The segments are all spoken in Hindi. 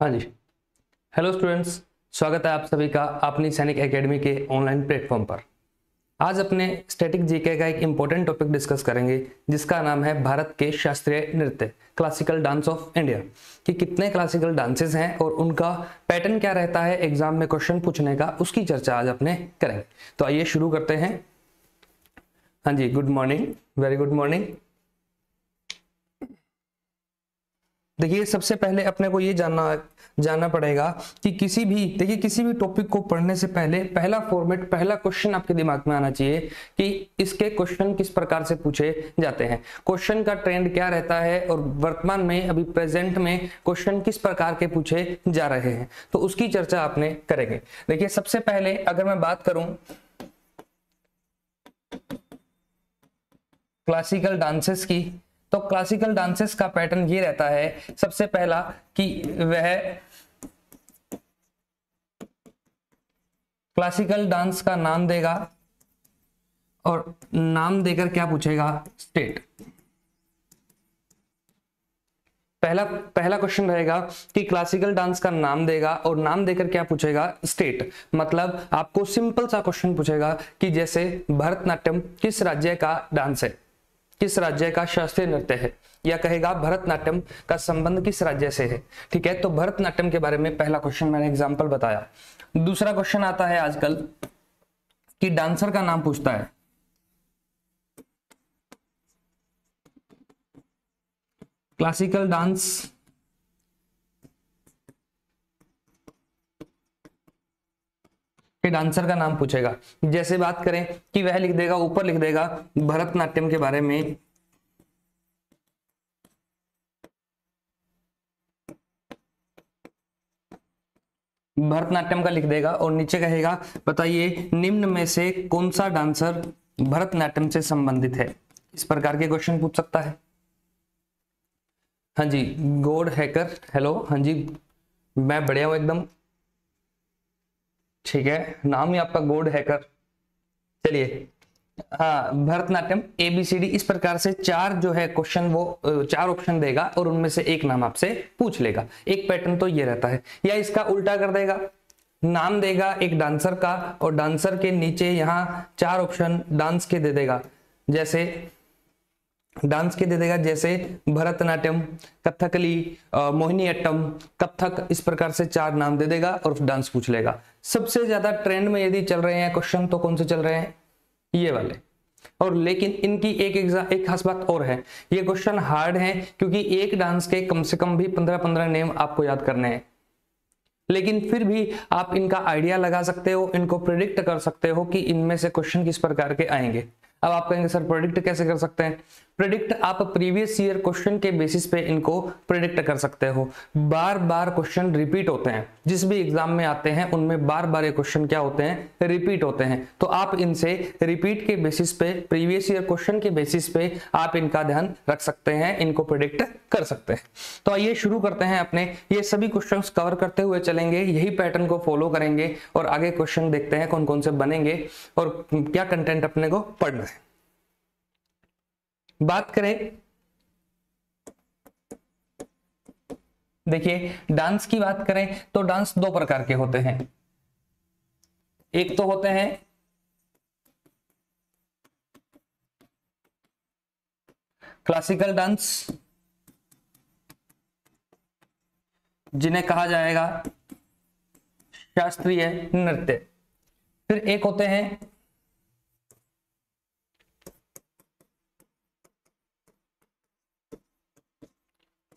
हाँ जी। हेलो स्टूडेंट्स स्वागत है आप सभी का अपनी सैनिक एकेडमी के ऑनलाइन प्लेटफॉर्म पर। आज अपने स्टैटिक जीके का एक इम्पोर्टेंट टॉपिक डिस्कस करेंगे, जिसका नाम है भारत के शास्त्रीय नृत्य क्लासिकल डांस ऑफ़ इंडिया कि कितने क्लासिकल डांसेस हैं और उनका पैटर्न क्या रहता है एग्ज़ाम में क्वेश्चन पूछने का, उसकी चर्चा आज अपने करेंगे। तो आइए शुरू करते हैं। हाँ जी good morning very good morning देखिए, सबसे पहले अपने को ये जानना जानना पड़ेगा कि किसी भी, देखिए, किसी भी टॉपिक को पढ़ने से पहले पहला फॉर्मेट पहला क्वेश्चन आपके दिमाग में आना चाहिए कि इसके क्वेश्चन किस प्रकार से पूछे जाते हैं। क्वेश्चन का ट्रेंड क्या रहता है और वर्तमान में, अभी प्रेजेंट में क्वेश्चन किस प्रकार के पूछे जा रहे हैं। तो उसकी चर्चा आपने करेंगे। देखिए, सबसे पहले अगर मैं बात करूँ क्लासिकल डांसेस की तो क्लासिकल डांसेस का पैटर्न ये रहता है, सबसे पहला कि वह क्लासिकल डांस का नाम देगा और नाम देकर क्या पूछेगा? स्टेट पहला पहला क्वेश्चन रहेगा कि क्लासिकल डांस का नाम देगा और नाम देकर क्या पूछेगा? स्टेट मतलब आपको सिंपल सा क्वेश्चन पूछेगा कि जैसे भरतनाट्यम किस राज्य का डांस है? किस राज्य का शास्त्रीय नृत्य है? या कहेगा भरतनाट्यम का संबंध किस राज्य से है? ठीक है तो भरतनाट्यम के बारे में पहला क्वेश्चन मैंने एग्ज़ाम्पल बताया। दूसरा क्वेश्चन आता है आजकल कि डांसर का नाम पूछता है। क्लासिकल डांस के डांसर का नाम पूछेगा। जैसे बात करें कि वह लिख देगा, ऊपर लिख देगा भरतनाट्यम के बारे में। भरतनाट्यम का लिख देगा और नीचे कहेगा, बताइए, निम्न में से कौन सा डांसर भरतनाट्यम से संबंधित है? इस प्रकार के क्वेश्चन पूछ सकता है। हाँ जी गोड हैकर हेलो हाँ जी, मैं बढ़िया हूँ एकदम। ठीक है, नाम ही आपका गोड हैकर चलिए हाँ Bharatanatyam A B C D इस प्रकार से चार जो है क्वेश्चन वो चार ऑप्शन देगा और उनमें से एक नाम आपसे पूछ लेगा। एक पैटर्न तो ये रहता है, या इसका उल्टा कर देगा, नाम देगा एक डांसर का और डांसर के नीचे यहाँ चार ऑप्शन डांस के दे देगा। जैसे डांस के दे देगा, जैसे भरतनाट्यम, कथकली मोहिनी अट्टम कथक, इस प्रकार से चार नाम दे देगा और डांस पूछ लेगा। सबसे ज़्यादा ट्रेंड में यदि चल रहे हैं क्वेश्चन तो कौन से चल रहे हैं? ये वाले। और लेकिन इनकी एक एग्ज़ाम एक खास बात और है। ये क्वेश्चन हार्ड है क्योंकि एक डांस के कम से कम भी पंद्रह पंद्रह नेम आपको याद करने हैं। लेकिन फिर भी आप इनका आइडिया लगा सकते हो, इनको प्रिडिक्ट कर सकते हो कि इनमें से क्वेश्चन किस प्रकार के आएँगे। अब आप कहेंगे, सर प्रोडिक्ट कैसे कर सकते हैं? प्रिडिक्ट आप प्रीवियस ईयर क्वेश्चन के बेसिस पे इनको प्रिडिक्ट कर सकते हो। बार बार क्वेश्चन रिपीट होते हैं। जिस भी एग्ज़ाम में आते हैं, उनमें बार बार ये क्वेश्चन क्या होते हैं? रिपीट होते हैं। तो आप इनसे रिपीट के बेसिस पे प्रीवियस ईयर क्वेश्चन के बेसिस पे आप इनका ध्यान रख सकते हैं, इनको प्रिडिक्ट कर सकते हैं। तो आइए शुरू करते हैं अपने। ये सभी क्वेश्चन कवर करते हुए चलेंगे। यही पैटर्न को फॉलो करेंगे और आगे क्वेश्चन देखते हैं कौन कौन से बनेंगे और क्या कंटेंट अपने को पढ़ना है। बात करें। देखिए डांस की बात करें तो डांस दो प्रकार के होते हैं। एक तो होते हैं क्लासिकल डांस जिन्हें कहा जाएगा शास्त्रीय नृत्य। फिर एक होते हैं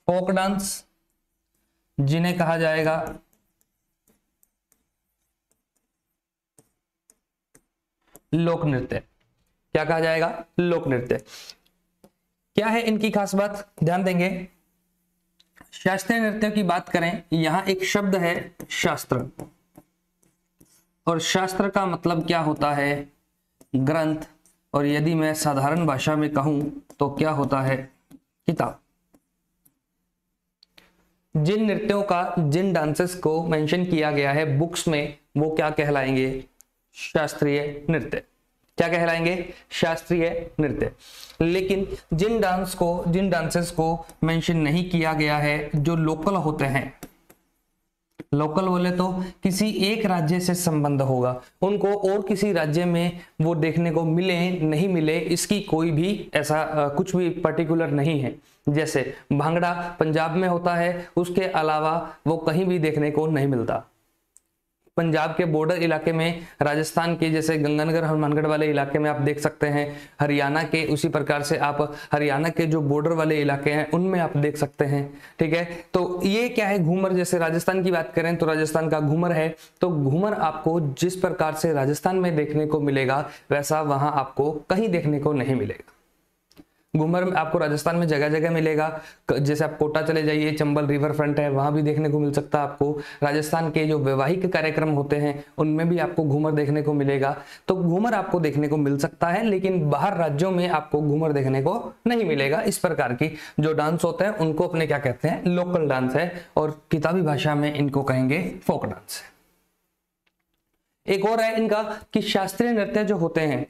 फोक डांस, जिन्हें कहा जाएगा लोक नृत्य। क्या कहा जाएगा? लोक नृत्य। क्या है इनकी खास बात? ध्यान देंगे। शास्त्रीय नृत्य की बात करें, यहाँ एक शब्द है शास्त्र। और शास्त्र का मतलब क्या होता है? ग्रंथ। और यदि मैं साधारण भाषा में कहूँ तो क्या होता है? किताब। जिन नृत्यों का, जिन डांसेस को मेंशन किया गया है बुक्स में, वो क्या कहलाएँगे? शास्त्रीय नृत्य। क्या कहलाएँगे? शास्त्रीय नृत्य। लेकिन जिन डांस को, जिन डांसेस को मेंशन नहीं किया गया है, जो लोकल होते हैं लोकल बोले तो किसी एक राज्य से संबंध होगा। उनको और किसी राज्य में वो देखने को मिले, नहीं मिले, इसकी कोई भी ऐसा कुछ भी पर्टिकुलर नहीं है। जैसे भांगड़ा पंजाब में होता है, उसके अलावा वो कहीं भी देखने को नहीं मिलता। पंजाब के बॉर्डर इलाके में, राजस्थान के जैसे गंगानगर, हनुमानगढ़ वाले इलाके में आप देख सकते हैं, हरियाणा के उसी प्रकार से आप हरियाणा के जो बॉर्डर वाले इलाके हैं, उनमें आप देख सकते हैं, ठीक है? तो ये क्या है घूमर? जैसे राजस्थान की बात करें तो राजस्थान का घूमर है तो घूमर आपको जिस प्रकार से राजस्थान में देखने को मिलेगा, वैसा वहाँ आपको कहीं देखने को नहीं मिलेगा। घूमर आपको राजस्थान में जगह जगह मिलेगा। जैसे आप कोटा चले जाइए, चंबल रिवर फ्रंट है, वहाँ भी देखने को मिल सकता है आपको। राजस्थान के जो वैवाहिक कार्यक्रम होते हैं, उनमें भी आपको घूमर देखने को मिलेगा। तो घूमर आपको देखने को मिल सकता है, लेकिन बाहर राज्यों में आपको घूमर देखने को नहीं मिलेगा इस प्रकार की। जो डांस होते हैं, उनको अपने क्या कहते हैं, लोकल डांस है, और किताबी भाषा में इनको कहेंगे फोक डांस। एक और है इनका कि शास्त्रीय नृत्य जो होते हैं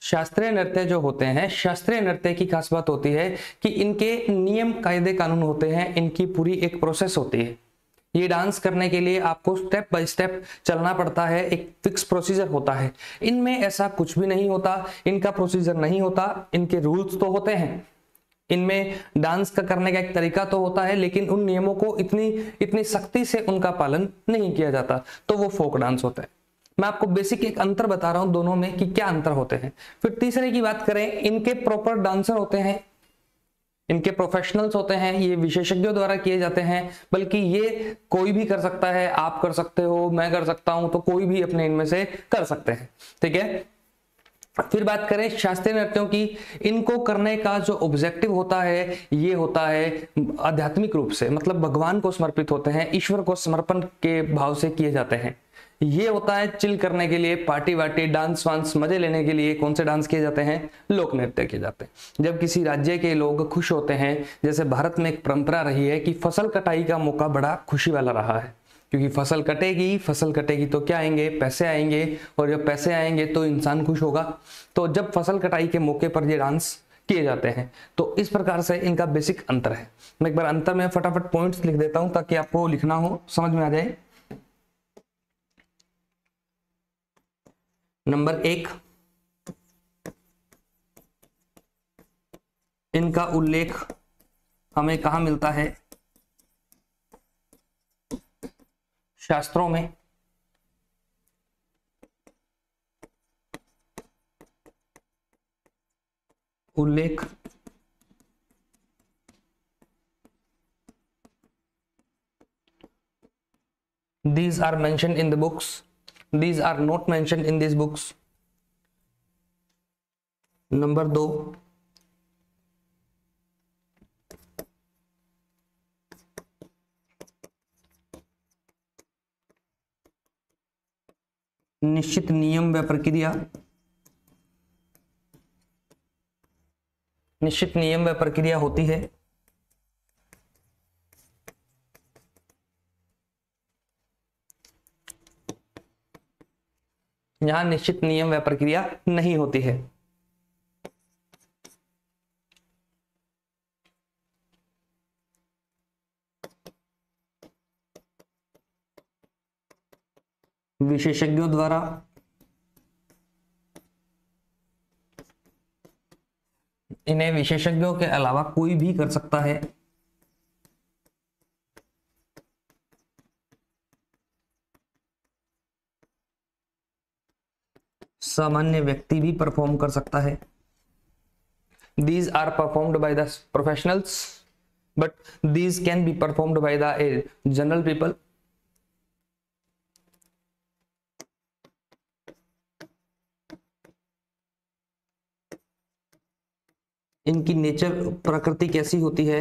शास्त्रीय नृत्य जो होते हैं, शास्त्रीय नृत्य की खास बात होती है कि इनके नियम, कायदे, कानून होते हैं, इनकी पूरी एक प्रोसेस होती है। ये डांस करने के लिए आपको स्टेप बाय स्टेप चलना पड़ता है, एक फिक्स प्रोसीजर होता है। इनमें ऐसा कुछ भी नहीं होता, इनका प्रोसीजर नहीं होता, इनके रूल्स तो होते हैं। इनमें डांस का करने का एक तरीका तो होता है, लेकिन उन नियमों को इतनी इतनी सख्ती से उनका पालन नहीं किया जाता तो वो फोक डांस होता है। मैं आपको बेसिक एक अंतर बता रहा हूँ दोनों में कि क्या अंतर होते हैं। फिर तीसरे की बात करें, इनके प्रॉपर डांसर होते हैं, इनके प्रोफेशनल्स होते हैं, ये विशेषज्ञों द्वारा किए जाते हैं, बल्कि ये कोई भी कर सकता है, आप कर सकते हो, मैं कर सकता हूँ तो कोई भी अपने इनमें से कर सकते हैं, ठीक है? फिर बात करें शास्त्रीय नृत्यों की, इनको करने का जो ऑब्जेक्टिव होता है, ये होता है आध्यात्मिक रूप से मतलब भगवान को समर्पित होते हैं, ईश्वर को समर्पण के भाव से किए जाते हैं। ये होता है चिल करने के लिए, पार्टी वार्टी, डांस वांस, मज़े लेने के लिए कौन से डांस किए जाते हैं? लोक नृत्य किए जाते हैं। जब किसी राज्य के लोग खुश होते हैं, जैसे भारत में एक परंपरा रही है कि फ़सल कटाई का मौका बड़ा खुशी वाला रहा है। क्योंकि फ़सल कटेगी फ़सल कटेगी तो क्या आएँगे? पैसे आएँगे और जब पैसे आएँगे तो इंसान खुश होगा। तो जब फ़सल कटाई के मौके पर ये डांस किए जाते हैं तो इस प्रकार से इनका बेसिक अंतर है। मैं एक बार अंतर में फटाफट पॉइंट्स लिख देता हूँ ताकि आपको लिखना हो, समझ में आ जाए। नंबर एक, इनका उल्लेख हमें कहा मिलता है? शास्त्रों में। उल्लेख। These are mentioned in the books. These are not mentioned in these books. Number दो निश्चित नियम व प्रक्रिया। निश्चित नियम व प्रक्रिया होती है। यहाँ निश्चित नियम व प्रक्रिया नहीं होती है। विशेषज्ञों द्वारा इन्हें विशेषज्ञों के अलावा कोई भी कर सकता है। सामान्य व्यक्ति भी परफॉर्म कर सकता है। These are performed by the professionals but these can be performed by the general people इनकी नेचर प्रकृति कैसी होती है?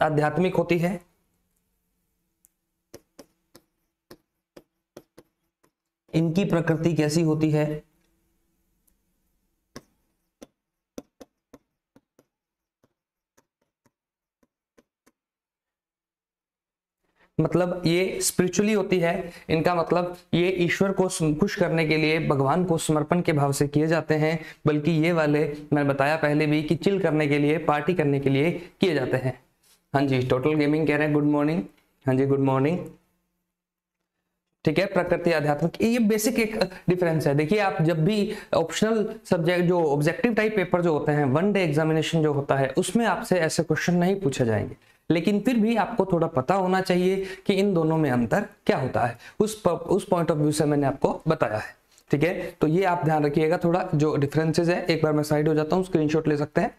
आध्यात्मिक होती है। इनकी प्रकृति कैसी होती है? मतलब ये स्पिरिचुअली होती है। इनका मतलब ये ईश्वर को खुश करने के लिए भगवान को समर्पण के भाव से किए जाते हैं, बल्कि ये वाले मैंने बताया पहले भी कि चिल करने के लिए पार्टी करने के लिए किए जाते हैं। हाँ जी टोटल गेमिंग कह रहे हैं। गुड मॉर्निंग हाँ जी गुड मॉर्निंग ठीक है, प्रकृति आध्यात्मिक ये बेसिक एक डिफरेंस है। देखिए, आप जब भी ऑप्शनल सब्जेक्ट जो ऑब्जेक्टिव टाइप पेपर जो होते हैं वन डे एग्जामिनेशन जो होता है, उसमें आपसे ऐसे क्वेश्चन नहीं पूछे जाएँगे। लेकिन फिर भी आपको थोड़ा पता होना चाहिए कि इन दोनों में अंतर क्या होता है। उस उस पॉइंट ऑफ़ व्यू से मैंने आपको बताया है। ठीक है? तो ये आप ध्यान रखिएगा थोड़ा, जो डिफरेंसेस है, एक बार मैं साइड हो जाता हूँ स्क्रीनशॉट ले सकते हैं।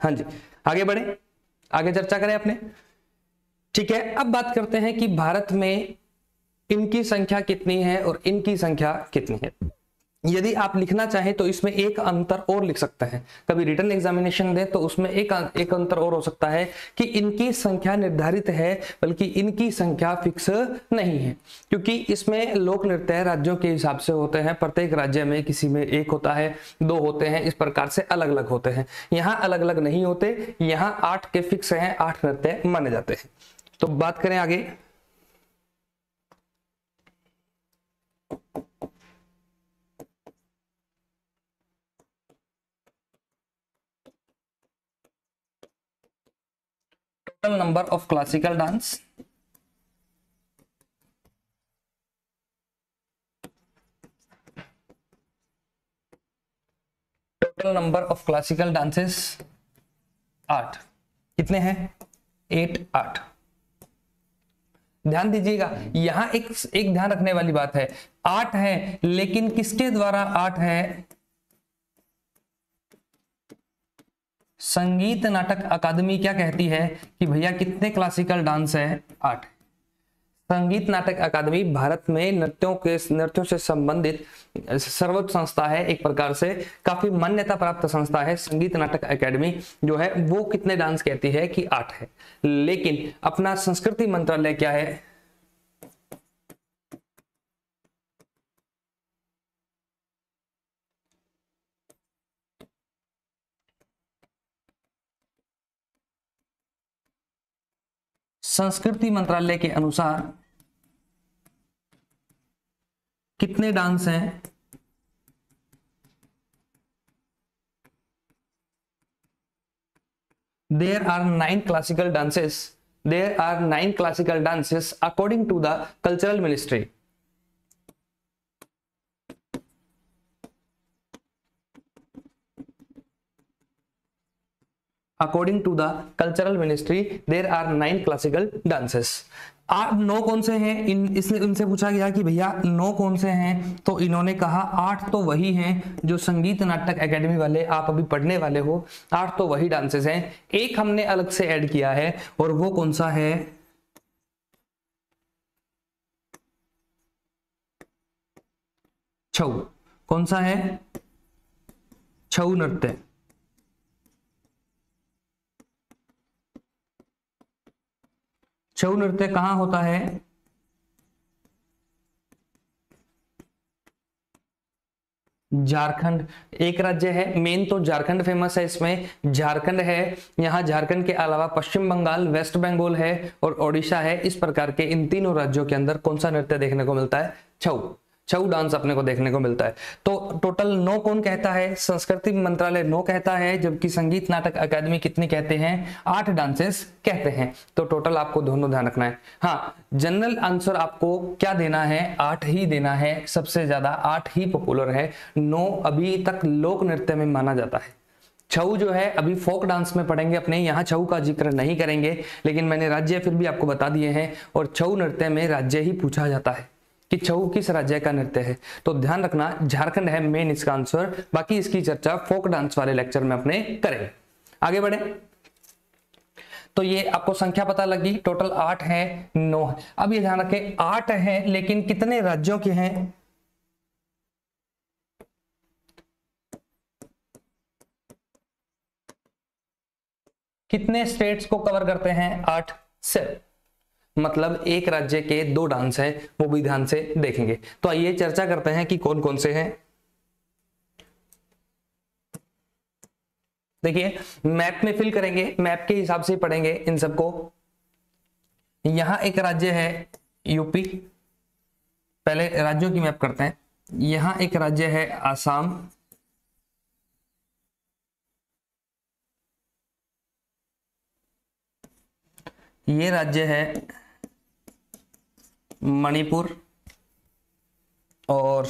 हाँ जी। आगे बढ़े। आगे चर्चा करें अपने। ठीक है, अब बात करते हैं कि भारत में इनकी संख्या कितनी है और इनकी संख्या कितनी है। यदि आप लिखना चाहें तो इसमें एक अंतर और लिख सकते हैं। कभी रिटर्न एग्जामिनेशन दे तो उसमें एक एक अंतर और हो सकता है कि इनकी संख्या निर्धारित है, बल्कि इनकी संख्या फिक्स नहीं है। क्योंकि इसमें लोक नृत्य राज्यों के हिसाब से होते हैं। प्रत्येक राज्य में किसी में एक होता है, दो होते हैं, इस प्रकार से अलग अलग होते हैं। यहाँ अलग अलग नहीं होते, यहाँ आठ के फिक्स हैं, आठ नृत्य माने जाते हैं। तो बात करें आगे। Total number of classical dance total number of classical dances आठ। कितने हैं? एट आठ। ध्यान दीजिएगा, यहाँ एक एक ध्यान रखने वाली बात है, आठ है, लेकिन किसके द्वारा आठ है? संगीत नाटक अकादमी क्या कहती है कि भैया कितने क्लासिकल डांस है? आठ। संगीत नाटक अकादमी भारत में नृत्यों के, नृत्यों से संबंधित सर्वोच्च संस्था है, एक प्रकार से काफ़ी मान्यता प्राप्त संस्था है, संगीत नाटक अकादमी जो है, वो कितने डांस कहती है कि आठ है। लेकिन अपना संस्कृति मंत्रालय क्या है? संस्कृति मंत्रालय के अनुसार कितने डांस हैं? There are nine classical dances there are nine classical dances according to the cultural ministry according to the cultural ministry there are nine classical dances आठ नौ कौन से हैं? इन, इसलिए इनसे पूछा गया कि भैया, नौ कौन से हैं? तो इन्होंने कहा, आठ तो वही हैं जो संगीत नाटक एकेडमी वाले, आप अभी पढ़ने वाले हो। आठ तो वही डांसेस हैं। एक हमने अलग से ऐड किया है, और वो कौन सा है? छऊ। कौन सा है? छऊ नृत्य। छऊ नृत्य कहाँ होता है? झारखंड, एक राज्य है मेन तो झारखंड फ़ेमस है इसमें। झारखंड है, यहाँ झारखंड के अलावा पश्चिम बंगाल, वेस्ट बंगाल है और ओडिशा है। इस प्रकार के इन तीनों राज्यों के अंदर कौन सा नृत्य देखने को मिलता है? छऊ। छऊ डांस अपने को देखने को मिलता है। तो टोटल नो कौन कहता है? संस्कृति मंत्रालय नो कहता है, जबकि संगीत नाटक अकादमी कितनी कहते हैं? आठ डांसेस कहते हैं। तो टोटल आपको दोनों ध्यान रखना है। हाँ जनरल आंसर आपको क्या देना है? आठ ही देना है। सबसे ज़्यादा आठ ही पॉपुलर है। नो अभी तक लोक नृत्य में माना जाता है। छऊ जो है, अभी फोक डांस में पढ़ेंगे अपने। यहाँ छऊ का ज़िक्र नहीं करेंगे, लेकिन मैंने राज्य फिर भी आपको बता दिए हैं और छऊ नृत्य में राज्य ही पूछा जाता है। कि छऊ किस राज्य का नृत्य है? तो ध्यान रखना, झारखंड है मेन इसका आंसर बाकी इसकी चर्चा फोक डांस वाले लेक्चर में अपने करें आगे बढ़े। तो ये आपको संख्या पता लगी टोटल आठ है, नौ है। अब ये ध्यान रखें, आठ है, लेकिन कितने राज्यों के हैं? कितने स्टेट्स को कवर करते हैं आठ? से मतलब एक राज्य के दो डांस है, वो भी ध्यान से देखेंगे। तो आइए चर्चा करते हैं कि कौन कौन से हैं। देखिए मैप में फिल करेंगे मैप के हिसाब से पढ़ेंगे इन सबको। यहाँ एक राज्य है यूपी पहले राज्यों की मैप करते हैं। यहाँ एक राज्य है आसाम। ये राज्य है मणिपुर और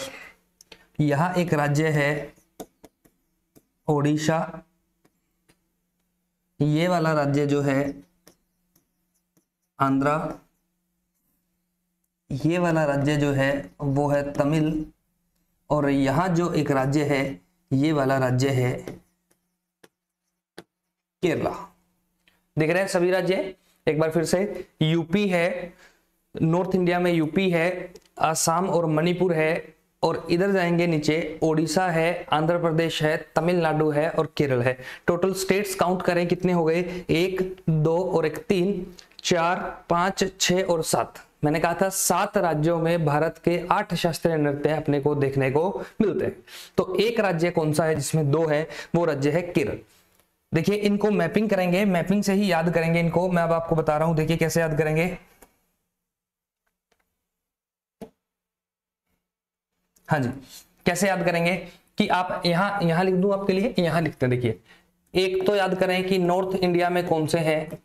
यहाँ एक राज्य है ओडिशा। ये वाला राज्य जो है आंध्रा। ये वाला राज्य जो है वो है तमिल और यहाँ जो एक राज्य है, ये वाला राज्य है केरला। देख रहे हैं सभी राज्य? एक बार फिर से। यूपी है नॉर्थ इंडिया में यूपी है, आसाम और मणिपुर है और इधर जाएँगे नीचे, ओडिशा है, आंध्र प्रदेश है, तमिलनाडु है और केरल है। टोटल स्टेट्स काउंट करें कितने हो गए? एक, दो और एक तीन, चार, पाँच, छ और सात। मैंने कहा था सात राज्यों में भारत के आठ शास्त्रीय नृत्य अपने को देखने को मिलते हैं। तो एक राज्य कौन सा है जिसमें दो है? वो राज्य है केरल। देखिए, इनको मैपिंग करेंगे मैपिंग से ही याद करेंगे इनको। मैं अब आपको बता रहा हूँ, देखिए कैसे याद करेंगे। हाँ जी। कैसे याद करेंगे कि आप यहाँ यहाँ लिख दू आपके लिए यहाँ लिखते हैं? देखिए, एक तो याद करें कि नॉर्थ इंडिया में कौन से हैं?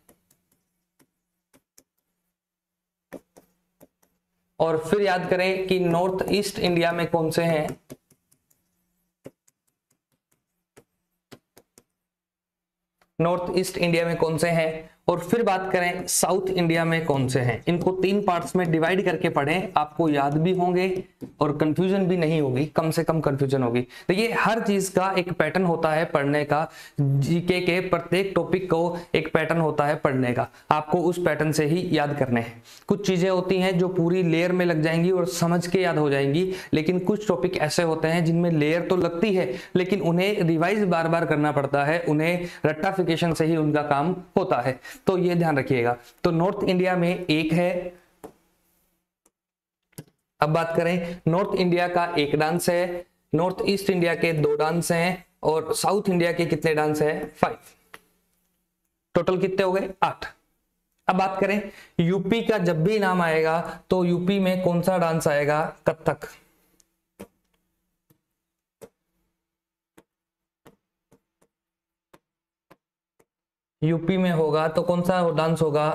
और फिर याद करें कि नॉर्थ ईस्ट इंडिया में कौन से हैं? नॉर्थ ईस्ट इंडिया में कौन से हैं? और फिर बात करें, साउथ इंडिया में कौन से हैं? इनको तीन पार्ट्स में डिवाइड करके पढ़ें, आपको याद भी होंगे और कंफ्यूजन भी नहीं होगी, कम से कम कंफ्यूजन होगी। देखिए हर चीज़ का एक पैटर्न होता है पढ़ने का, जीके के प्रत्येक टॉपिक को एक पैटर्न होता है पढ़ने का। आपको उस पैटर्न से ही याद करने हैं। कुछ चीज़ें होती हैं जो पूरी लेयर में लग जाएँगी और समझ के याद हो जाएँगी, लेकिन कुछ टॉपिक ऐसे होते हैं जिनमें लेयर तो लगती है, लेकिन उन्हें रिवाइज बार बार करना पड़ता है, उन्हें रट्टाफिकेशन से ही उनका काम होता है। तो ये ध्यान रखिएगा। तो नॉर्थ इंडिया में एक है। अब बात करें नॉर्थ इंडिया का एक डांस है नॉर्थ ईस्ट इंडिया के दो डांस हैं और साउथ इंडिया के कितने डांस है? फाइव टोटल कितने हो गए? आठ। अब बात करें यूपी का जब भी नाम आएगा तो यूपी में कौन सा डांस आएगा? कथक यूपी में होगा तो कौन सा डांस होगा?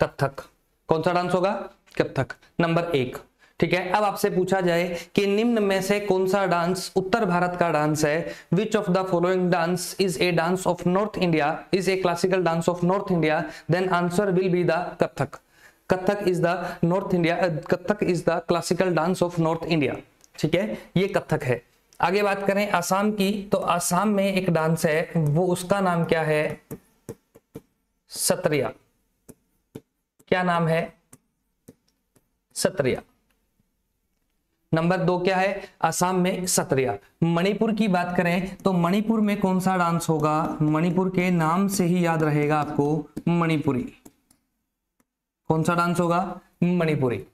कथक कौन सा डांस होगा? कथक नंबर एक। ठीक है, अब आपसे पूछा जाए कि निम्न में से कौन सा डांस उत्तर भारत का डांस है? Which of the following dance is a dance of north India is a classical dance of north India then answer will be the Kathak Kathak is the north India Kathak is the classical dance of north India ठीक है, ये कथक है? आगे बात करें आसाम की तो आसाम में एक डांस है, वो उसका नाम क्या है? सत्रिया। क्या नाम है? सत्रिया। नंबर दो क्या है? आसाम में सत्रिया। मणिपुर की बात करें तो मणिपुर में कौन सा डांस होगा? मणिपुर के नाम से ही याद रहेगा आपको, मणिपुरी। कौन सा डांस होगा? मणिपुरी।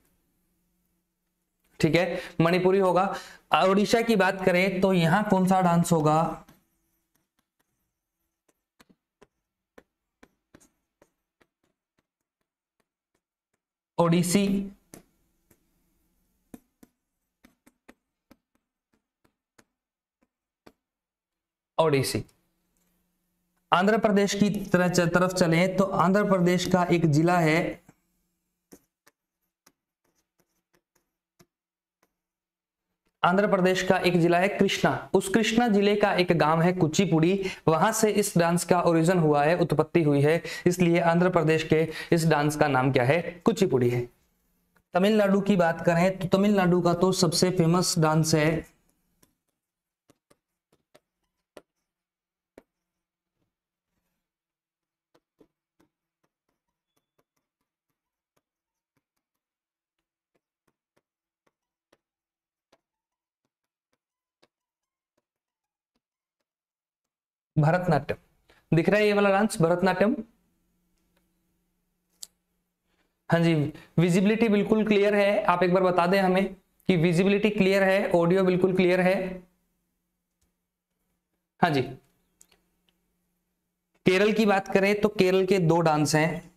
ठीक है? मणिपुरी होगा। उड़ीसा की बात करें तो यहाँ कौन सा डांस होगा? ओडिसी। ओडिसी। आंध्र प्रदेश की तरफ़ चले तो आंध्र प्रदेश का एक जिला है आंध्र प्रदेश का एक जिला है कृष्णा। उस कृष्णा ज़िले का एक गाँव है कुचिपुड़ी। वहाँ से इस डांस का ओरिजन हुआ है, उत्पत्ति हुई है। इसलिए आंध्र प्रदेश के इस डांस का नाम क्या है? कुचिपुड़ी है। तमिलनाडु की बात करें तो तमिलनाडु का तो सबसे फ़ेमस डांस है भरतनाट्यम। दिख रहा है ये वाला डांस? भरतनाट्यम? हाँ जी विजिबिलिटी बिल्कुल क्लियर है। आप एक बार बता दें हमें कि विजिबिलिटी क्लियर है ऑडियो बिल्कुल क्लियर है। हाँ जी। केरल की बात करें तो केरल के दो डांस हैं।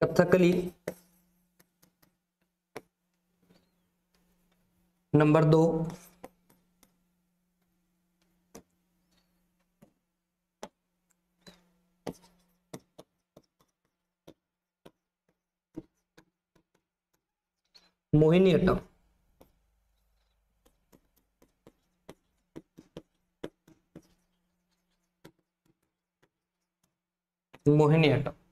कथकली नंबर दो। मोहिनी अट्टम। मोहिनी अट्टम।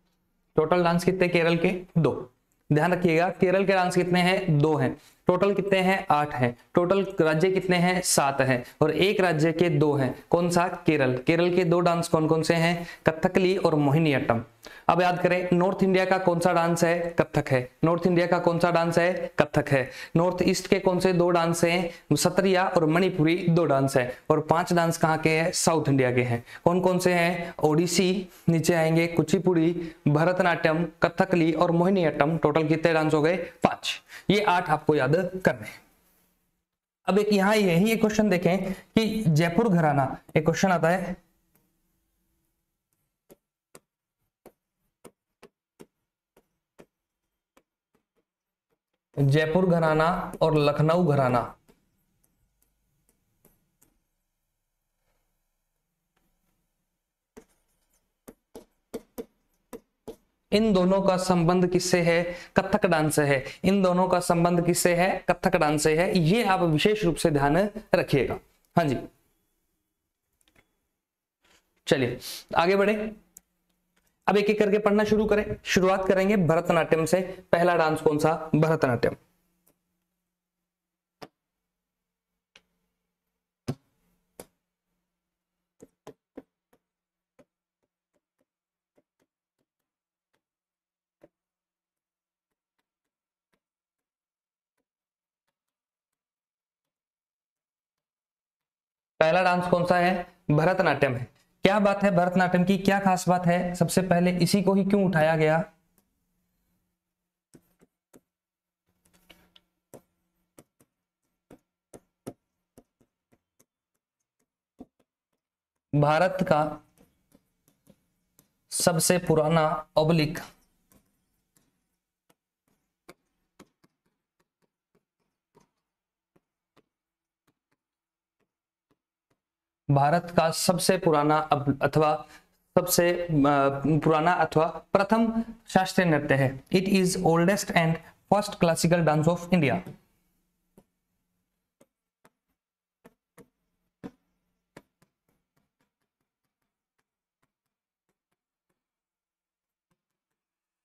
टोटल डांस कितने केरल के? दो। ध्यान रखिएगा, केरल के डांस कितने हैं? दो हैं। टोटल कितने हैं? आठ हैं। टोटल राज्य कितने हैं? सात हैं। और एक राज्य के दो हैं। कौन सा? केरल। केरल के दो डांस कौन कौन से हैं? कथकली और मोहिनीअट्टम। अब याद करें नॉर्थ इंडिया का कौन सा डांस है? कथक है। नॉर्थ इंडिया का कौन सा डांस है? कथक है। नॉर्थ ईस्ट के कौन से दो डांस हैं? सतरिया और मणिपुरी दो डांस है। और पाँच डांस कहाँ के हैं? साउथ इंडिया के हैं। कौन कौन से हैं? ओडिसी, नीचे आएँगे कुचिपुड़ी, भरतनाट्यम कथकली और मोहिनीअट्टम। टोटल कितने डांस हो गए? पाँच। ये आठ आपको याद करने अब एक यहाँ यही एक क्वेश्चन देखें कि जयपुर घराना, एक क्वेश्चन आता है। जयपुर घराना और लखनऊ घराना। इन दोनों का संबंध किससे है? कथक डांस से है। इन दोनों का संबंध किससे है? कथक डांस से है। ये आप विशेष रूप से ध्यान रखिएगा। हाँ जी। चलिए, आगे बढ़े। अब एक एक करके पढ़ना शुरू करें। शुरुआत करेंगे भरतनाट्यम से। पहला डांस कौन सा? भरतनाट्यम। पहला डांस कौन सा है? भरतनाट्यम है। क्या बात है भरतनाट्यम की? क्या खास बात है? सबसे पहले इसी को ही क्यों उठाया गया? भारत का सबसे पुराना ओब्लिक भारत का सबसे पुराना अथवा सबसे पुराना अथवा प्रथम शास्त्रीय नृत्य है। It is oldest and first classical dance of India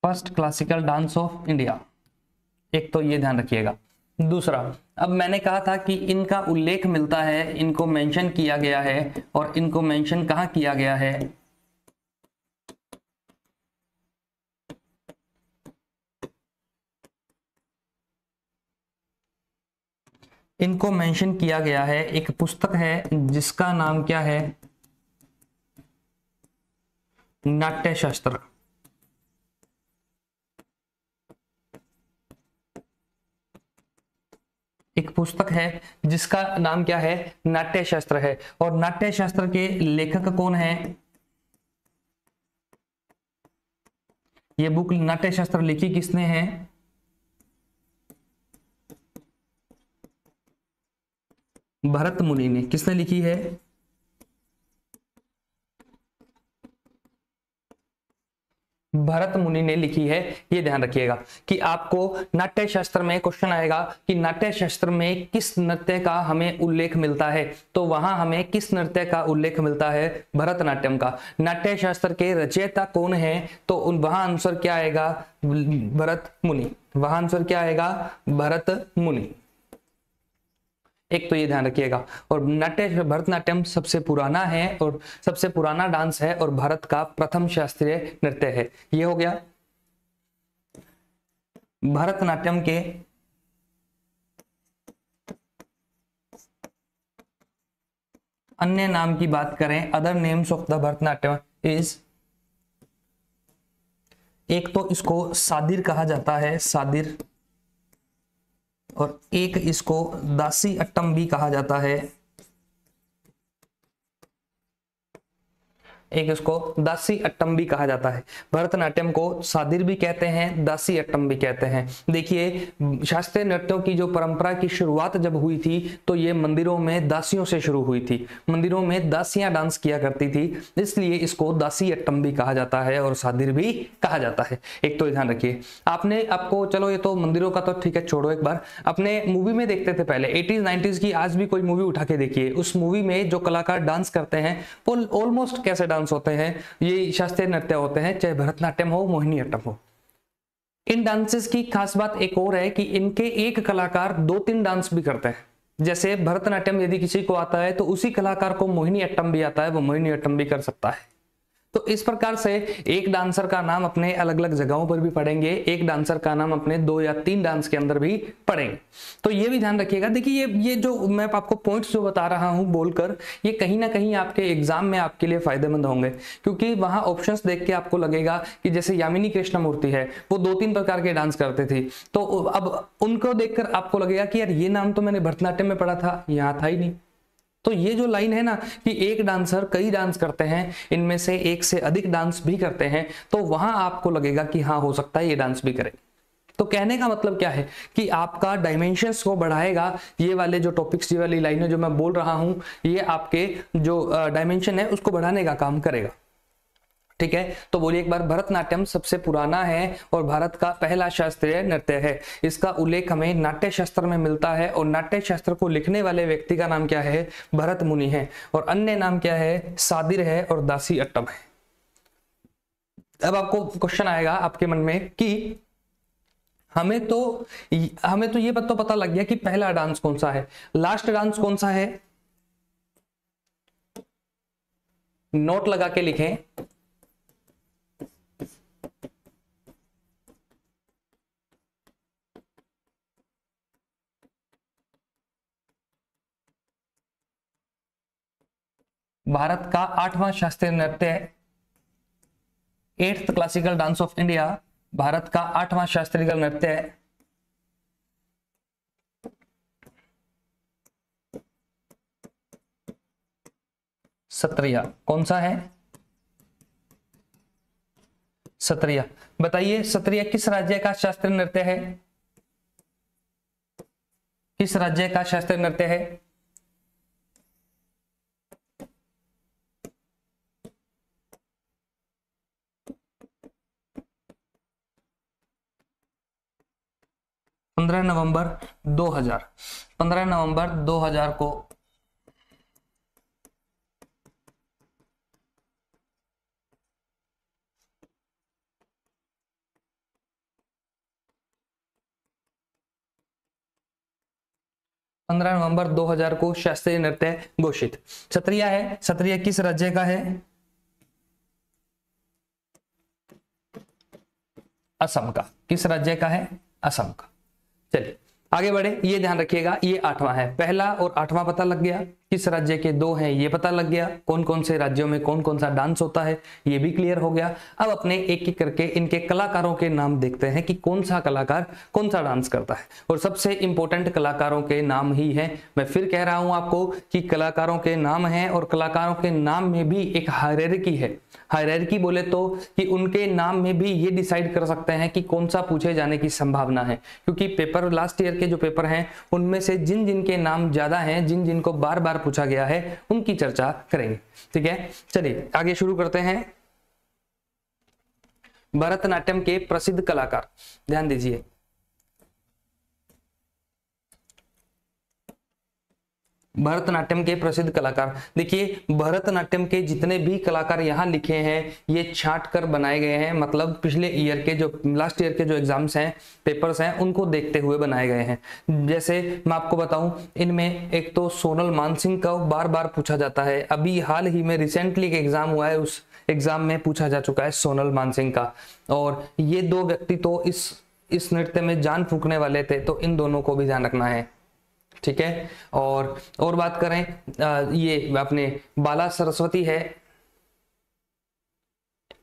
first classical dance of India एक तो ये ध्यान रखिएगा। दूसरा, अब मैंने कहा था कि इनका उल्लेख मिलता है, इनको मेंशन किया गया है, और इनको मेंशन कहा किया गया है? इनको मेंशन किया गया है, एक पुस्तक है, जिसका नाम क्या है? नाट्य शास्त्र एक पुस्तक है, जिसका नाम क्या है? नाट्य शास्त्र है। और नाट्य शास्त्र के लेखक कौन है? ये बुक नाट्य शास्त्र लिखी किसने है? भरत मुनि ने। किसने लिखी है? भरत मुनि ने लिखी है, ये ध्यान रखिएगा कि आपको नाट्य शास्त्र में क्वेश्चन आएगा कि नाट्य शास्त्र में किस नृत्य का हमें उल्लेख मिलता है? तो वहाँ हमें किस नृत्य का उल्लेख मिलता है? भरतनाट्यम का। नाट्य शास्त्र के रचयिता कौन है? तो उन, वहाँ आंसर क्या आएगा? भरत मुनि। वहाँ आंसर क्या आएगा? भरत मुनि। एक तो ये ध्यान रखिएगा। और नाट्य, भरतनाट्यम सबसे पुराना है और सबसे पुराना डांस है और भारत का प्रथम शास्त्रीय नृत्य है। ये हो गया भरतनाट्यम के अन्य नाम की बात करें other names of the Bharatanatyam is एक तो इसको सादिर कहा जाता है, सादिर। और एक इसको दासी अट्टम भी कहा जाता है। एक इसको दासी अट्टम भी कहा जाता है। भरतनाट्यम को सादिर भी कहते हैं, दासी अट्टम भी कहते हैं। देखिए, शास्त्रीय नृत्यों की जो परंपरा की शुरुआत जब हुई थी तो ये मंदिरों में दासियों से शुरू हुई थी। मंदिरों में दासियाँ डांस किया करती थी, इसलिए इसको दासी अट्टम भी कहा जाता है और सादिर भी कहा जाता है। एक तो ध्यान रखिए। आपने, आपको, चलो ये तो मंदिरों का तो ठीक है, छोड़ो एक बार। अपने मूवी में देखते थे पहले, एटीज नाइनटीज की आज भी कोई मूवी उठा के देखिए। उस मूवी में जो कलाकार डांस करते हैं, वो ऑलमोस्ट कैसे डांस डांस होते हैं, ये शास्त्रीय नृत्य होते हैं, चाहे भरतनाट्यम हो मोहिनी अट्टम हो। इन डांसेस की खास बात एक और है कि इनके एक कलाकार दो तीन डांस भी करते हैं। जैसे भरतनाट्यम यदि किसी को आता है तो उसी कलाकार को मोहिनी अट्टम भी आता है, वो मोहिनी अट्टम भी कर सकता है। तो इस प्रकार से एक डांसर का नाम अपने अलग अलग जगहों पर भी पढ़ेंगे, एक डांसर का नाम अपने दो या तीन डांस के अंदर भी पढ़ेंगे। तो ये भी ध्यान रखिएगा। देखिए, ये ये जो मैं आपको पॉइंट्स जो बता रहा हूँ बोलकर, ये कहीं ना कहीं आपके एग्ज़ाम में आपके लिए फ़ायदेमंद होंगे। क्योंकि वहाँ ऑप्शन देख के आपको लगेगा कि जैसे यामिनी कृष्ण है, वो दो तीन प्रकार के डांस करते थे। तो अब उनको देखकर आपको लगेगा कि यार ये नाम तो मैंने भरतनाट्यम में पढ़ा था, यहाँ था ही नहीं। तो ये जो लाइन है ना कि एक डांसर कई डांस करते हैं, इनमें से एक से अधिक डांस भी करते हैं तो वहाँ आपको लगेगा कि हाँ हो सकता है ये डांस भी करें। तो कहने का मतलब क्या है कि आपका डायमेंशन को बढ़ाएगा, ये वाले जो टॉपिक्स ये वाली है जो मैं बोल रहा हूँ, ये आपके जो डायमेंशन है, उसको बढ़ाने का काम करेगा। ठीक है? तो बोलिए एक बार, भरतनाट्यम सबसे पुराना है और भारत का पहला शास्त्रीय नृत्य है। इसका उल्लेख हमें नाट्य शास्त्र में मिलता है और नाट्य शास्त्र को लिखने वाले व्यक्ति का नाम क्या है? भरत मुनि है। और अन्य नाम क्या है? सादिर है और दासी अट्टम है। अब आपको क्वेश्चन आएगा आपके मन में कि हमें तो हमें तो ये तो पता लग गया कि पहला डांस कौन सा है। लास्ट डांस कौन सा है? नोट लगा के लिखें। भारत का आठवां शास्त्रीय नृत्य eighth classical dance of India Bharat का आठवां शास्त्रीय नृत्य है। सत्रिया, कौन सा है? सत्रिया। बताइए, सत्रिया किस राज्य का शास्त्रीय नृत्य है? किस राज्य का शास्त्रीय नृत्य है? पंद्रह नवंबर 2000 पंद्रह नवंबर 2000 को पंद्रह नवंबर 2000 को शास्त्रीय नृत्य घोषित। क्षत्रिय है। क्षत्रिय किस राज्य का है? असम का। किस राज्य का है? असम का। चलिए, आगे बढ़े, ये ध्यान रखिएगा, ये आठवां है। पहला और आठवां पता लग गया। किस राज्य के दो हैं, ये पता लग गया। कौन कौन से राज्यों में कौन कौन सा डांस होता है, ये भी क्लियर हो गया। अब अपने एक एक करके इनके कलाकारों के नाम देखते हैं कि कौन सा कलाकार कौन सा डांस करता है। और सबसे इंपॉर्टेंट कलाकारों के नाम ही है। मैं फिर कह रहा हूँ आपको कि कलाकारों के नाम है और कलाकारों के नाम में भी एक हायरकी है। हायरकी बोले तो कि उनके नाम में भी ये डिसाइड कर सकते हैं कि कौन सा पूछे जाने की संभावना है। क्योंकि पेपर लास्ट ईयर के जो पेपर हैं, उनमें से जिन जिन के नाम ज़्यादा हैं, जिन जिनको बार बार पूछा गया है, उनकी चर्चा करेंगे। ठीक है? चलिए, आगे शुरू करते हैं। भरतनाट्यम के प्रसिद्ध कलाकार, ध्यान दीजिए। भरतनाट्यम के प्रसिद्ध कलाकार। देखिए, भरतनाट्यम के जितने भी कलाकार यहाँ लिखे हैं, ये छाट कर बनाए गए हैं मतलब पिछले ईयर के जो, लास्ट ईयर के जो एग्ज़ाम्स हैं, पेपर्स हैं, उनको देखते हुए बनाए गए हैं। जैसे मैं आपको बताऊँ, इनमें एक तो सोनल मानसिंह का बार बार पूछा जाता है। अभी हाल ही में रिसेंटली एक एग्ज़ाम हुआ है, उस एग्ज़ाम में पूछा जा चुका है सोनल मानसिंह का। और ये दो व्यक्ति तो इस इस नृत्य में जान फूकने वाले थे तो इन दोनों को भी ध्यान रखना है। ठीक है? और और बात करें ये अपने बाला सरस्वती है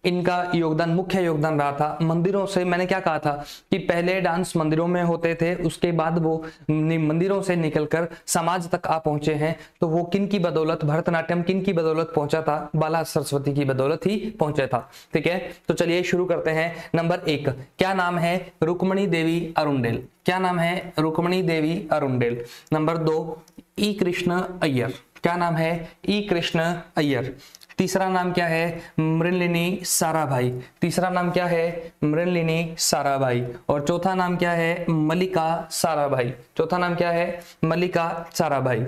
इनका योगदान, मुख्य योगदान रहा था। मंदिरों से मैंने क्या कहा था कि पहले डांस मंदिरों में होते थे, उसके बाद वो मंदिरों से निकलकर समाज तक आ पहुँचे हैं। तो वो किन की बदौलत, भरतनाट्यम किन की बदौलत पहुँचा था? बाला सरस्वती की बदौलत ही पहुँचा था। ठीक है? तो चलिए शुरू करते हैं नंबर एक। क्या नाम है रुक्मणी देवी अरुणडेल क्या नाम है रुक्मणी देवी अरुणडेल नंबर दो, ई कृष्ण अय्यर। क्या नाम है? ई कृष्ण अय्यर। तीसरा नाम क्या है? मृणलिनी साराभाई। तीसरा नाम क्या है? मृणलिनी साराभाई। और चौथा नाम क्या है? मलिका साराभाई। चौथा नाम क्या है? मलिका साराभाई।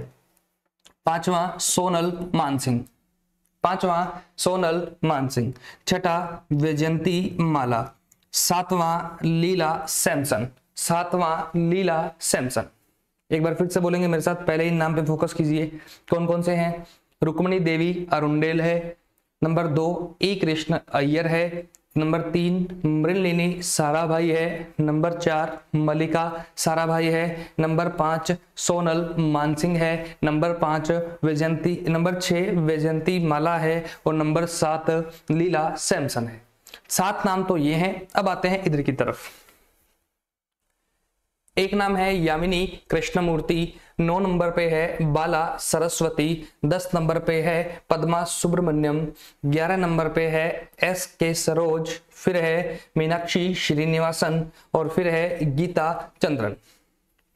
पांचवा, सोनल मानसिंह। पांचवा, सोनल मानसिंह। छठा, वैजयंती माला। सातवां, लीला सैमसन। सातवां, लीला सैमसन। एक बार फिर से बोलेंगे मेरे साथ, पहले इन नाम पे फोकस कीजिए। कौन कौन से हैं? रुक्मणी देवी अरुंडेल है। नंबर दो ई कृष्ण अय्यर है। नंबर तीन, मृणलिनी साराभाई है। नंबर चार मलिका साराभाई है। नंबर पाँच, सोनल मानसिंह है। नंबर पाँच वैजंती नंबर छह वैजंती माला है। और नंबर सात, लीला सैमसन है। सात नाम तो ये हैं। अब आते हैं इधर की तरफ़। एक नाम है यामिनी कृष्णमूर्ति। नौ नंबर पे है बाला सरस्वती, दस नंबर पे है पद्मा सुब्रमण्यम, ग्यारह नंबर पे है एस के सरोज, फिर है मीनाक्षी श्रीनिवासन और फिर है गीता चंद्रन।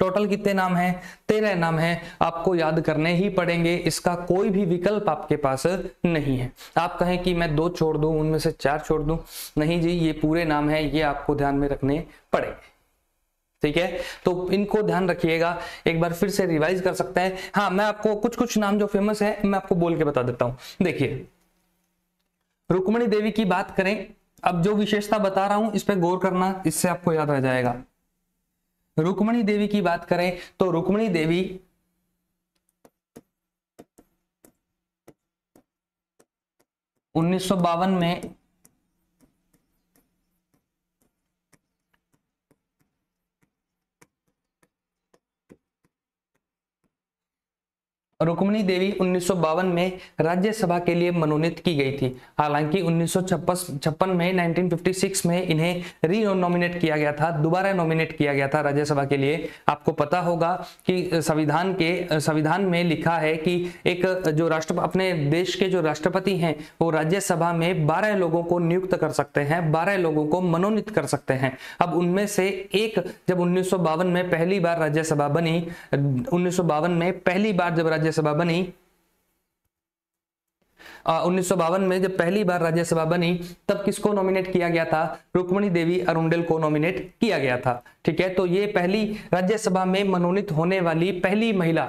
टोटल कितने नाम हैं? तेरह नाम हैं। आपको याद करने ही पड़ेंगे, इसका कोई भी विकल्प आपके पास नहीं है। आप कहें कि मैं दो छोड़ दूँ, उनमें से चार छोड़ दूँ। नहीं जी, ये पूरे नाम है, ये आपको ध्यान में रखने पड़ेंगे। ठीक है? तो इनको ध्यान रखिएगा। एक बार फिर से रिवाइज कर सकते हैं। हाँ मैं आपको कुछ कुछ नाम जो फ़ेमस है, मैं आपको बोल के बता देता हूँ। देखिए, रुक्मणी देवी की बात करें, अब जो विशेषता बता रहा हूँ, इस पर गौर करना, इससे आपको याद रह जाएगा। रुक्मणी देवी की बात करें तो रुक्मणी देवी उन्नीस सौ बावन में रुक्मणी देवी उन्नीस में राज्यसभा के लिए मनोनीत की गई थी। हालाँकि उन्नीस में 1956 में इन्हें री नॉमिनेट किया गया था, दोबारा नॉमिनेट किया गया था राज्यसभा के लिए। आपको पता होगा कि संविधान के, संविधान में लिखा है कि एक जो राष्ट्र, अपने देश के जो राष्ट्रपति हैं, वो राज्यसभा में बारह लोगों को नियुक्त कर सकते हैं, बारह लोगों को मनोनीत कर सकते हैं। अब उनमें से एक जब उन्नीस सौ बावन में पहली बार राज्यसभा बनी, उन्नीस सौ बावन में पहली बार जब राज्य राज्यसभा बनी। उन्नीस में जब पहली बार राज्यसभा बनी, तब किसको नॉमिनेट किया गया था? रुक्मणी देवी अरुंडेल को नॉमिनेट किया गया था। ठीक है तो ये पहली राज्यसभा में मनोनीत होने वाली पहली महिला,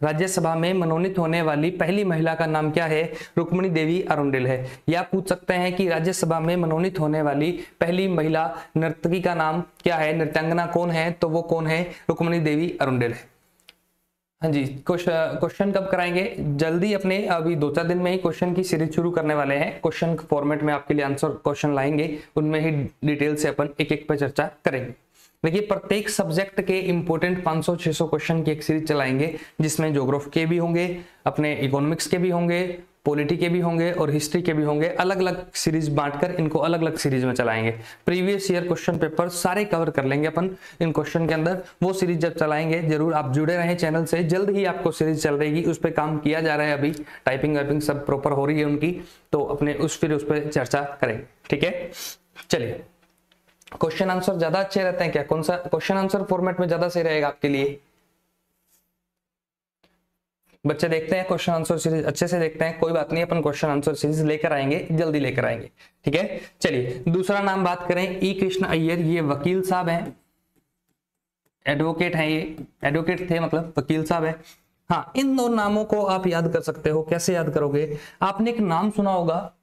राज्यसभा में मनोनीत होने वाली पहली महिला का नाम क्या है? रुक्मणी देवी अरुंडेल है। या पूछ सकते हैं कि राज्यसभा में मनोनीत होने वाली पहली महिला नर्तकी का नाम क्या है? नृत्यांगना कौन है? तो वो कौन है? रुक्मणी देवी अरुंडेल है। हाँ जी, क्वेश्चन कब कराएँगे? जल्दी अपने, अभी दो चार दिन में ही क्वेश्चन की सीरीज़ शुरू करने वाले हैं। क्वेश्चन फॉर्मेट में आपके लिए आंसर क्वेश्चन लाएँगे। उनमें ही डिटेल से अपन एक एक पर चर्चा करेंगे। देखिए, प्रत्येक सब्जेक्ट के इंपोर्टेंट 500-600 क्वेश्चन की एक सीरीज़ चलाएँगे, जिसमें ज्योग्राफी के भी होंगे, अपने इकोनॉमिक्स के भी होंगे पॉलिटी के भी होंगे और हिस्ट्री के भी होंगे अलग अलग सीरीज़ बांटकर इनको अलग अलग सीरीज़ में चलाएँगे। प्रीवियस ईयर क्वेश्चन पेपर सारे कवर कर लेंगे अपन इन क्वेश्चन के अंदर। वो सीरीज़ जब चलाएँगे, ज़रूर आप जुड़े रहें चैनल से। जल्द ही आपको सीरीज़ चल रहेगी, उस पर काम किया जा रहा है अभी। टाइपिंग वाइपिंग सब प्रॉपर हो रही है उनकी तो अपने उस फिर उस पर चर्चा करेंगे ठीक है? चलिए। क्वेश्चन आंसर ज़्यादा अच्छे रहते हैं क्या? कौन सा? क्वेश्चन आंसर फॉर्मेट में ज़्यादा सही रहेगा आपके लिए? बच्चे देखते हैं क्वेश्चन आंसर सीरीज़ अच्छे से देखते हैं, कोई बात नहीं, अपन क्वेश्चन आंसर सीरीज़ लेकर आएँगे, जल्दी लेकर आएँगे, ठीक है? चलिए, दूसरा नाम बात करें ई कृष्ण अय्यर ये वकील साहब हैं। एडवोकेट हैं ये एडवोकेट थे मतलब वकील साहब है। हाँ इन दो नामों को आप याद कर सकते हो, कैसे याद करोगे? आपने एक नाम सुना होगा।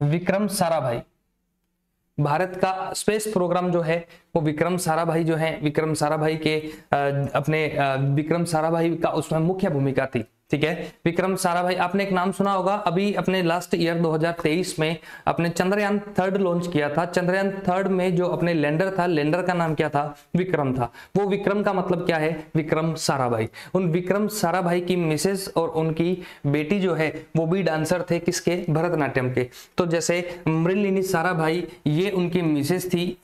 विक्रम साराभाई। भारत का स्पेस प्रोग्राम जो है, वो विक्रम साराभाई जो है, विक्रम साराभाई के अपने विक्रम साराभाई का उसमें मुख्य भूमिका थी। ठीक है? विक्रम सारा भाई, आपने एक नाम सुना होगा, अभी अपने लास्ट ईयर 2023 में अपने चंद्रयान थर्ड लॉन्च किया था। चंद्रयान थर्ड में जो अपने लैंडर था लैंडर का नाम क्या था? विक्रम था। वो विक्रम का मतलब क्या है? विक्रम सारा भाई। उन विक्रम सारा भाई की मिसेस और उनकी बेटी जो है, वो भी डांसर थे किसके? भरतनाट्यम के। तो जैसे मृलिनी सारा भाई, ये उनकी मिसेस थी।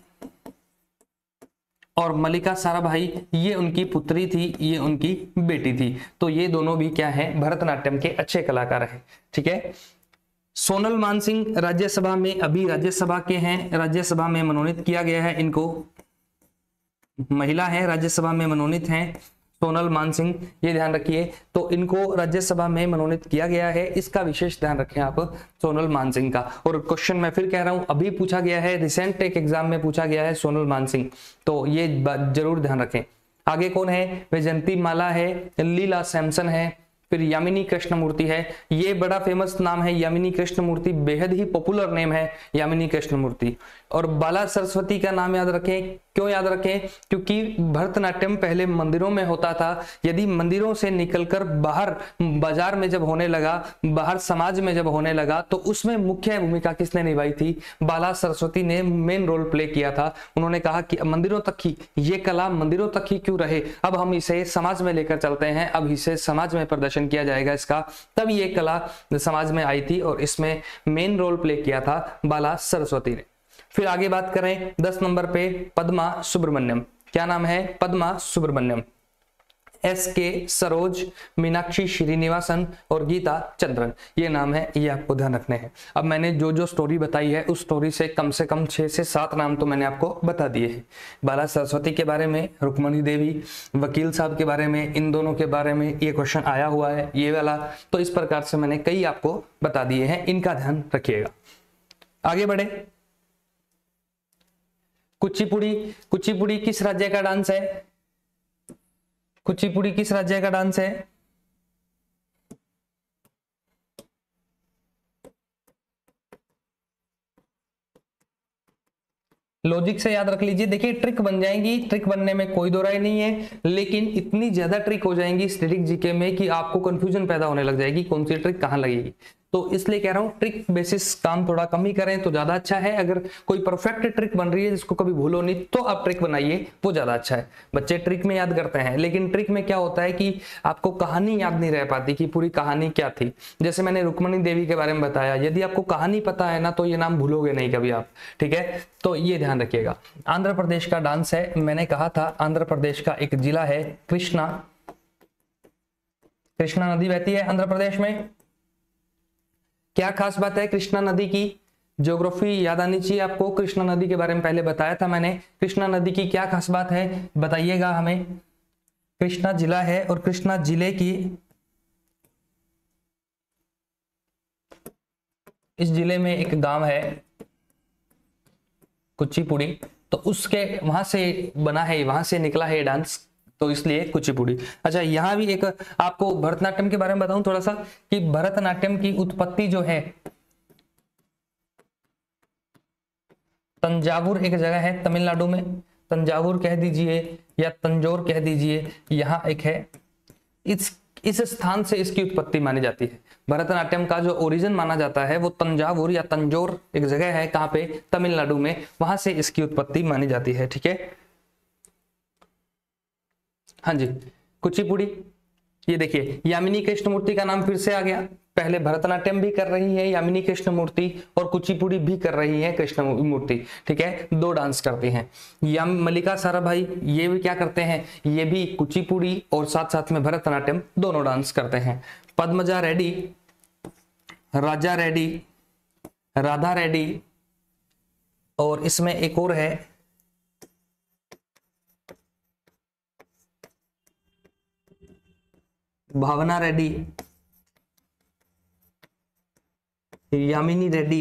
और मलिका साराभाई ये उनकी पुत्री थी, ये उनकी बेटी थी। तो ये दोनों भी क्या है, भरतनाट्यम के अच्छे कलाकार हैं, ठीक है? सोनल मान सिंह राज्यसभा में, अभी राज्यसभा के हैं, राज्यसभा में मनोनीत किया गया है इनको। महिला है, राज्यसभा में मनोनीत हैं। सोनल मान सिंह, ये ध्यान रखिए। तो इनको राज्यसभा में मनोनीत किया गया है, इसका विशेष ध्यान रखें आप, सोनल मान सिंह का। और क्वेश्चन मैं फिर कह रहा हूँ, अभी पूछा गया है रिसेंट एक एग्ज़ाम में पूछा गया है सोनल मान सिंह। तो ये ज़रूर ध्यान रखें। आगे कौन है? वैजंती माला है, लीला सैमसन है, फिर यामिनी कृष्णमूर्ति है। ये बड़ा फ़ेमस नाम है, यामिनी कृष्णमूर्ति, बेहद ही पॉपुलर नेम है यामिनी कृष्णमूर्ति। और बाला सरस्वती का नाम याद रखें। क्यों याद रखें? क्योंकि भरतनाट्यम पहले मंदिरों में होता था। यदि मंदिरों से निकलकर बाहर, बाज़ार में जब होने लगा, बाहर समाज में जब होने लगा तो उसमें मुख्य भूमिका किसने निभाई थी? बाला सरस्वती ने मेन रोल प्ले किया था। उन्होंने कहा कि मंदिरों तक ही, ये कला मंदिरों तक ही क्यों रहे? अब हम इसे समाज में लेकर चलते हैं। अब इसे समाज में प्रदर्शन किया जाएगा इसका। तब ये कला समाज में आई थी और इसमें मेन रोल प्ले किया था बाला सरस्वती ने। फिर आगे बात करें दस नंबर पे पद्मा सुब्रमण्यम। क्या नाम है? पद्मा सुब्रमण्यम। एस के सरोज, मीनाक्षी श्रीनिवासन और गीता चंद्रन। ये नाम है, ये आपको ध्यान रखने हैं। अब मैंने जो जो स्टोरी बताई है, उस स्टोरी से कम से कम छह से सात नाम तो मैंने आपको बता दिए हैं। बाला सरस्वती के बारे में, रुक्मणी देवी, वकील साहब के बारे में, इन दोनों के बारे में ये क्वेश्चन आया हुआ है, ये वाला। तो इस प्रकार से मैंने कई आपको बता दिए हैं, इनका ध्यान रखिएगा। आगे बढ़े। कुचिपुड़ी कुचिपुड़ी किस राज्य का डांस है? कुचिपुड़ी किस राज्य का डांस है? लॉजिक से याद रख लीजिए, देखिए ट्रिक बन जाएँगी ट्रिक बनने में कोई दो नहीं है, लेकिन इतनी ज़्यादा ट्रिक हो जाएँगी स्टेटिक जीके में कि आपको कंफ्यूजन पैदा होने लग जाएगी, कौन सी ट्रिक कहाँ लगेगी। तो इसलिए कह रहा हूँ ट्रिक बेसिस काम थोड़ा कम ही करें तो ज़्यादा अच्छा है। अगर कोई परफेक्ट ट्रिक बन रही है, जिसको कभी भूलो नहीं तो आप ट्रिक बनाइए, वो ज़्यादा अच्छा है। बच्चे ट्रिक में याद करते हैं, लेकिन ट्रिक में क्या होता है कि आपको कहानी याद नहीं रह पाती कि पूरी कहानी क्या थी। जैसे मैंने रुक्मणी देवी के बारे में बताया, यदि आपको कहानी पता है ना तो ये नाम भूलोगे नहीं कभी आप, ठीक है? तो ये ध्यान रखिएगा। आंध्र प्रदेश का डांस है, मैंने कहा था, आंध्र प्रदेश का एक जिला है, कृष्णा। कृष्णा नदी बहती है आंध्र प्रदेश में? क्या खास बात है कृष्णा नदी की? ज्योग्राफी याद आनी चाहिए आपको। कृष्णा नदी के बारे में पहले बताया था मैंने। कृष्णा नदी की क्या खास बात है? बताइएगा हमें। कृष्णा जिला है और कृष्णा ज़िले की इस ज़िले में एक गाँव है, कुचिपुड़ी। तो उसके वहाँ से बना है, वहाँ से निकला है डांस तो इसलिए कुचिपुड़ी। अच्छा यहाँ भी एक आपको भरतनाट्यम के बारे में बताऊँ थोड़ा सा कि भरतनाट्यम की उत्पत्ति जो है, तंजावुर एक जगह है तमिलनाडु में। तंजावुर कह दीजिए या तंजोर कह दीजिए, यहाँ एक है। इस इस स्थान से इसकी उत्पत्ति मानी जाती है। भरतनाट्यम का जो ओरिजिन माना जाता है वो तंजावुर या तंजोर एक जगह है, कहाँ पे? तमिलनाडु में। वहाँ से इसकी उत्पत्ति मानी जाती है, ठीक है? हाँ जी, कुचिपुड़ी। ये देखिए, यामिनी कृष्णमूर्ति का नाम फिर से आ गया। पहले भरतनाट्यम भी कर रही है यामिनी कृष्णमूर्ति और कुचिपुड़ी भी कर रही है कृष्ण मूर्ति ठीक है? दो डांस करती हैं। यम मल्लिका सारा भाई, ये भी क्या करते हैं? ये भी कुचिपुड़ी और साथ साथ में भरतनाट्यम दोनों डांस करते हैं। पद्मजा रेड्डी, राजा रेड्डी, राधा रेड्डी और इसमें एक और है भावना रेड्डी यामिनी रेड्डी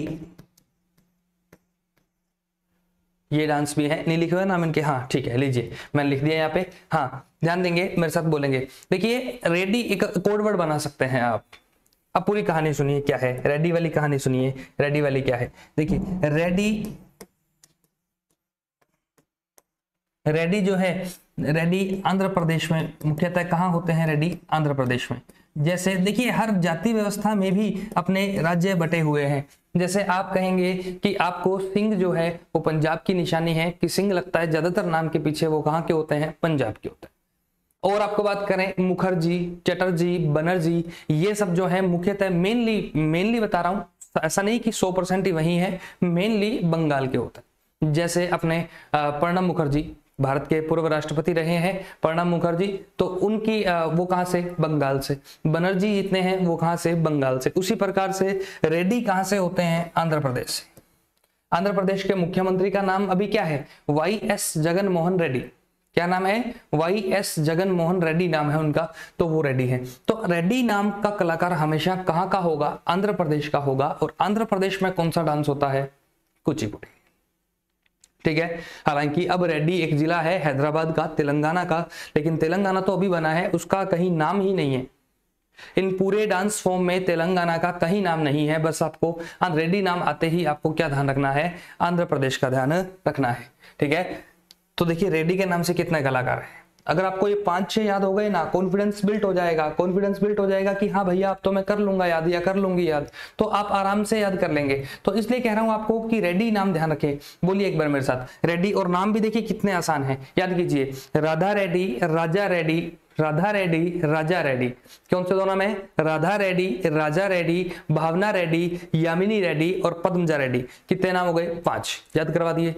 ये डांस भी है। नहीं लिखे हुए नाम इनके? हाँ ठीक है, लीजिए। मैंने लिख दिया यहाँ पे। हाँ ध्यान देंगे, मेरे साथ बोलेंगे। देखिए, रेडी एक कोड वर्ड बना सकते हैं आप। अब पूरी कहानी सुनिए, क्या है? रेडी वाली कहानी सुनिए। रेडी वाली क्या है? देखिए, रेडी रेडी जो है रेडी आंध्र प्रदेश में, मुख्यतः कहाँ होते हैं रेडी आंध्र प्रदेश में। जैसे, देखिए, हर जाति व्यवस्था में भी अपने राज्य बटे हुए हैं। जैसे आप कहेंगे कि आपको सिंह जो है, वो पंजाब की निशानी है, कि सिंह लगता है ज़्यादातर नाम के पीछे वो कहाँ के होते हैं? पंजाब के होते हैं। और आपको बात करें, मुखर्जी, चटर्जी, बनर्जी, ये सब जो है, मुख्यतः मेनली मेनली बता रहा हूँ, ऐसा नहीं कि सौ परसेंट ही वही है मेनली बंगाल के होते हैं। जैसे अपने प्रणब मुखर्जी भारत के पूर्व राष्ट्रपति रहे हैं प्रणब मुखर्जी तो उनकी वो कहाँ से? बंगाल से। बनर्जी जितने हैं, वो कहाँ से? बंगाल से। उसी प्रकार से रेड्डी कहाँ से होते हैं? आंध्र प्रदेश से। आंध्र प्रदेश के मुख्यमंत्री का नाम अभी क्या है? Y S Jagan Mohan Reddy. क्या नाम है? वाई एस जगन मोहन रेड्डी नाम है उनका तो वो रेड्डी है। तो रेड्डी नाम का कलाकार हमेशा कहाँ का होगा? आंध्र प्रदेश का होगा। और आंध्र प्रदेश में कौन सा डांस होता है? कुचिपुड़ी। ठीक है? हालाँकि अब रेड्डी एक जिला है, हैदराबाद का, तेलंगाना का। लेकिन तेलंगाना तो अभी बना है, उसका कहीं नाम ही नहीं है। इन पूरे डांस फॉर्म में तेलंगाना का कहीं नाम नहीं है, बस आपको रेड्डी नाम आते ही आपको क्या ध्यान रखना है? आंध्र प्रदेश का ध्यान रखना है, ठीक है? तो देखिए, रेड्डी के नाम से कितने कलाकार है? अगर आपको ये पाँच छह याद हो गए ना कॉन्फिडेंस बिल्ट हो जाएगा कॉन्फिडेंस बिल्ट हो जाएगा कि हाँ भैया अब तो मैं कर लूँगा याद या कर लूँगी याद तो आप आराम से याद कर लेंगे। तो इसलिए कह रहा हूँ आपको कि रेड्डी नाम ध्यान रखें। बोलिए एक बार मेरे साथ रेड्डी और नाम भी देखिए कितने आसान है, याद कीजिए। राधा रेड्डी राजा रेड्डी राधा रेड्डी राजा रेड्डी कौन से दो नाम है राधा रेड्डी राजा रेड्डी भावना रेड्डी यामिनी रेड्डी और पद्मजा रेड्डी कितने नाम हो गए? पाँच। याद करवा दिए।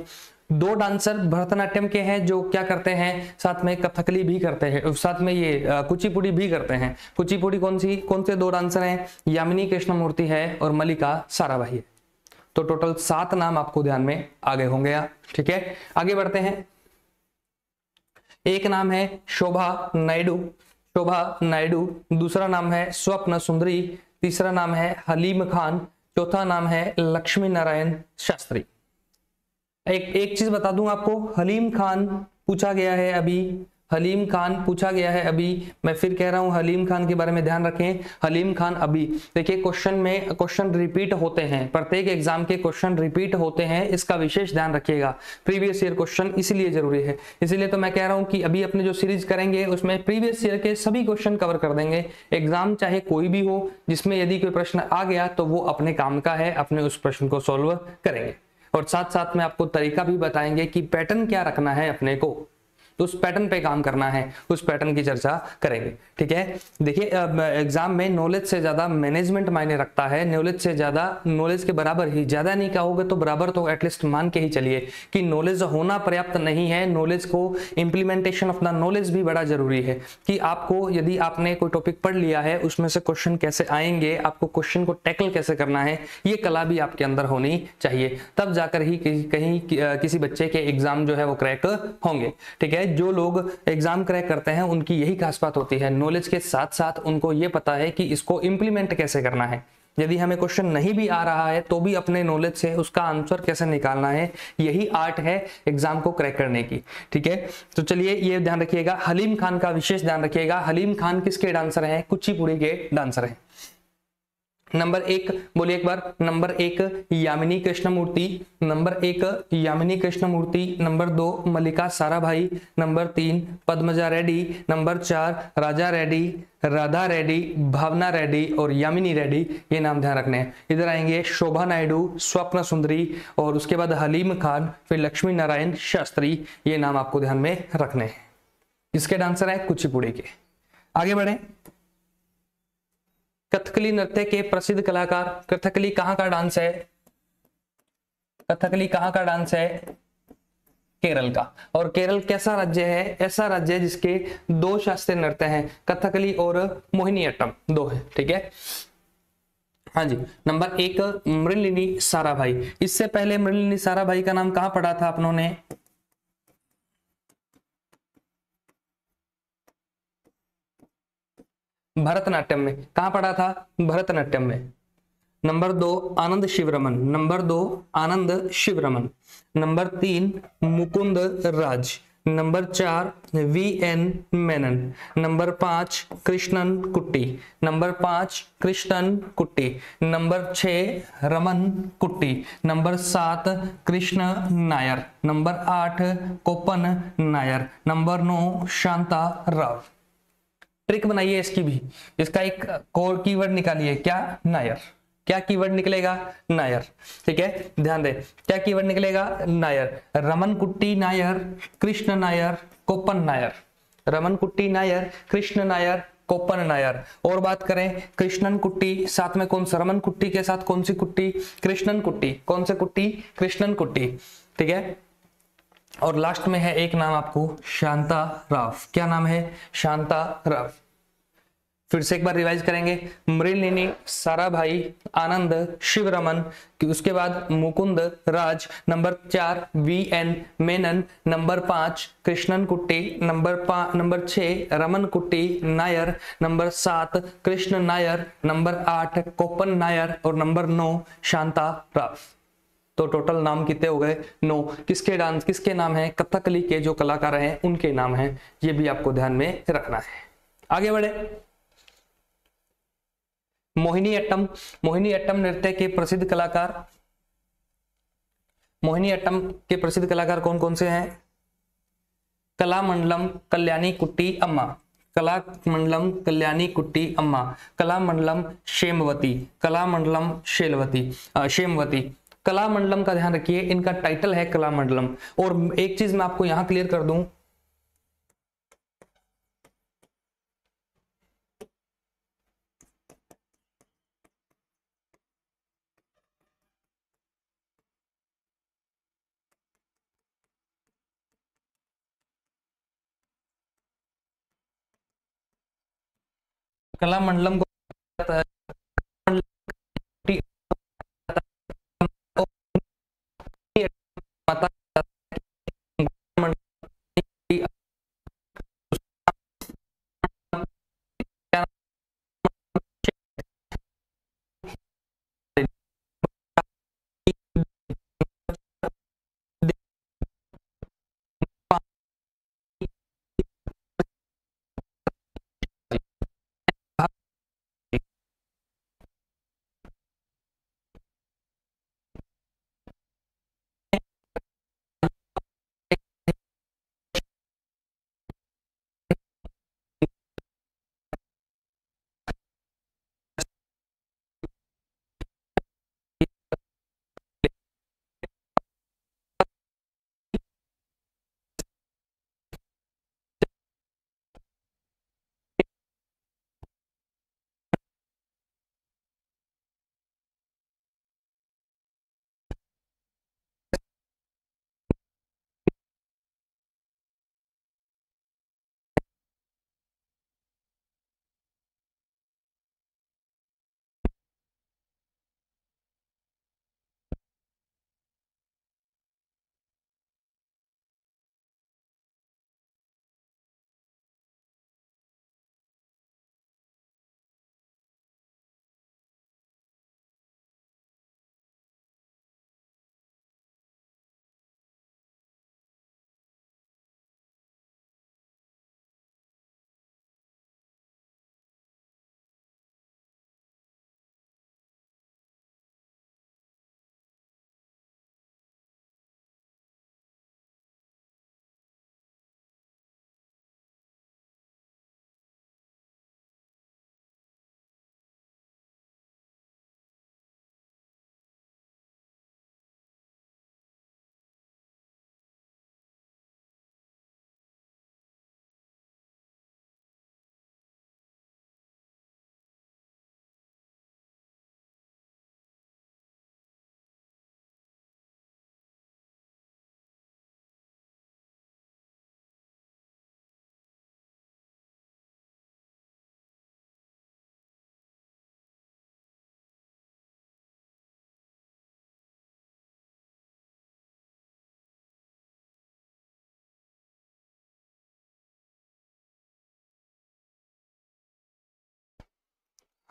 दो डांसर भरतनाट्यम के हैं जो क्या करते हैं, साथ में कथकली भी करते हैं, साथ में ये कुचिपुड़ी भी करते हैं। कुचिपुड़ी कौन सी, कौन से दो डांसर हैं? यामिनी कृष्णमूर्ति है और मलिका साराभाई है। तो टोटल सात नाम आपको ध्यान में आगे होंगे आप ठीक है? आगे बढ़ते हैं। एक नाम है शोभा नायडू शोभा नायडू, दूसरा नाम है स्वप्न सुंदरी, तीसरा नाम है हलीम खान, चौथा नाम है लक्ष्मी नारायण शास्त्री। एक एक चीज़ बता दूँ आपको। हलीम खान पूछा गया है अभी। हलीम खान पूछा गया है अभी। मैं फिर कह रहा हूँ, हलीम खान के बारे में ध्यान रखें। हलीम खान अभी, देखिए क्वेश्चन में क्वेश्चन रिपीट होते हैं। प्रत्येक एग्ज़ाम के क्वेश्चन रिपीट होते हैं। इसका विशेष ध्यान रखिएगा। प्रीवियस ईयर क्वेश्चन इसलिए ज़रूरी है। इसीलिए तो मैं कह रहा हूँ कि अभी अपने जो सीरीज़ करेंगे, उसमें प्रीवियस ईयर के सभी क्वेश्चन कवर कर देंगे। एग्ज़ाम चाहे कोई भी हो, जिसमें यदि कोई प्रश्न आ गया तो वो अपने काम का है, अपने उस प्रश्न को सॉल्व करेंगे। और साथ साथ में आपको तरीका भी बताएँगे कि पैटर्न क्या रखना है अपने को। तो उस पैटर्न पे काम करना है, उस पैटर्न की चर्चा करेंगे, ठीक है? देखिए एग्ज़ाम में नॉलेज से ज़्यादा मैनेजमेंट मायने रखता है नॉलेज से ज़्यादा नॉलेज के बराबर ही, ज़्यादा नहीं कहोगे तो बराबर तो एटलीस्ट मान के ही चलिए कि नॉलेज होना पर्याप्त नहीं है नॉलेज को इंप्लीमेंटेशन ऑफ़ द नॉलेज भी बड़ा ज़रूरी है कि आपको, यदि आपने कोई टॉपिक पढ़ लिया है, उसमें से क्वेश्चन कैसे आएँगे, आपको क्वेश्चन को टैकल कैसे करना है, ये कला भी आपके अंदर होनी चाहिए, तब जाकर ही कहीं किसी बच्चे के एग्ज़ाम जो है वो क्रैक होंगे, ठीक है? जो लोग एग्ज़ाम क्रैक करते हैं, उनकी यही खास बात होती है। नॉलेज के साथ साथ उनको ये पता है कि इसको इंप्लीमेंट कैसे करना है। यदि हमें क्वेश्चन नहीं भी आ रहा है तो भी अपने नॉलेज से उसका आंसर कैसे निकालना है, यही आर्ट है एग्ज़ाम को क्रैक करने की। ठीक है? तो चलिए ये ध्यान रखिएगा। हलीम खान का विशेष ध्यान रखिएगा। हलीम खान किसके डांसर हैं? कुचिपुड़ी के डांसर हैं। नंबर एक, बोलिए एक बार। नंबर एक, यामिनी कृष्णमूर्ति। नंबर एक, यामिनी कृष्णमूर्ति। नंबर दो, मल्लिका साराभाई। नंबर तीन, पद्मजा रेड्डी। नंबर चार, राजा रेड्डी, राधा रेड्डी, भावना रेड्डी और यामिनी रेड्डी। ये नाम ध्यान रखने हैं। इधर आएँगे शोभा नायडू, स्वप्न सुंदरी और उसके बाद हलीम खान, फिर लक्ष्मी नारायण शास्त्री। ये नाम आपको ध्यान में रखने हैं। इसके डांसर है कुचिपुड़ी के। आगे बढ़े। कथकली नृत्य के प्रसिद्ध कलाकार। कथकली कहाँ का डांस है? कथकली कहाँ का डांस है? केरल का। और केरल कैसा राज्य है? ऐसा राज्य है जिसके दो शास्त्रीय नृत्य हैं, कथकली और मोहिनीअट्टम। दो है, ठीक है? हाँ जी, नंबर एक, मृलिनी साराभाई। इससे पहले मृलिनी साराभाई का नाम कहाँ पढ़ा था अपनों ने? भरतनाट्यम में। कहा पढ़ा था? भरतनाट्यम में। नंबर दो, आनंद शिवरमन। नंबर दो, आनंद शिवरमन। नंबर तीन, मुकुंद राज। नंबर चार, वी एन मेनन। नंबर पाँच, कृष्णन कुट्टी। नंबर पाँच, कृष्णन कुट्टी। नंबर छ, रमन कुट्टी। नंबर सात, कृष्ण नायर। नंबर आठ, कोपन नायर। नंबर नौ, शांता राव। ट्रिक बनाइए इसकी भी। इसका एक कोर कीवर्ड निकालिए। क्या? नायर। क्या कीवर्ड निकलेगा? नायर। ठीक है? ध्यान दे। क्या कीवर्ड निकलेगा? नायर। रमन कुट्टी नायर, कृष्ण नायर, कोपन नायर। रमन कुट्टी नायर, कृष्ण नायर, कोपन नायर। और बात करें, कृष्णन कुट्टी, साथ में कौन सा? रमन कुट्टी के साथ कौन सी कुट्टी? कृष्णन कुट्टी। कौन से कुट्टी? कृष्णन कुट्टी। ठीक है? और लास्ट में है एक नाम आपको, शांता राव। क्या नाम है? शांता राव। फिर से एक बार रिवाइज करेंगे। मृलिनी सारा भाई, आनंद शिव रमन उसके बाद मुकुंद, राज, नंबर चार, वी एन, मेनन, नंबर पाँच, कृष्णन कुट्टी, नंबर नंबर छह रमन कुट्टी, नायर, नंबर सात, कृष्ण नायर, नंबर आठ कोपन नायर, और नंबर नौ, शांता राव। तो टोटल नाम कितने हो गए? नो। किसके डांस किसके नाम है? कथकली के जो कलाकार हैं, उनके नाम हैं। ये भी आपको ध्यान में रखना है। आगे बढ़े। मोहिनी अट्टम। मोहिनी अट्टम नृत्य के प्रसिद्ध कलाकार। मोहिनी अट्टम के प्रसिद्ध कलाकार कौन कौन से हैं? कला मंडलम कल्याणी कुट्टी, अम्मा। कला मंडलम कल्याणी कुट्टी, अम्मा। कला मंडलम शेमवती। कला मंडलम शेलवती शेमवती। कला मंडलम का ध्यान रखिए, इनका टाइटल है कला मंडलम और एक चीज़ मैं आपको यहाँ क्लियर कर दूँ। कला मंडलम को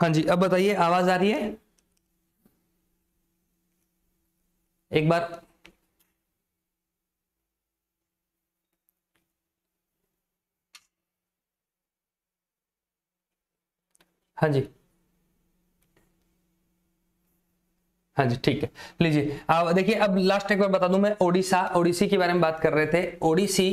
हाँ जी, अब बताइए, आवाज़ आ रही है? एक बार। हाँ जी। हाँ जी, ठीक है। लीजिए देखिए, अब लास्ट एक बार बता दूँ मैं, ओडिशा, ओडिसी के बारे में बात कर रहे थे। ओडिसी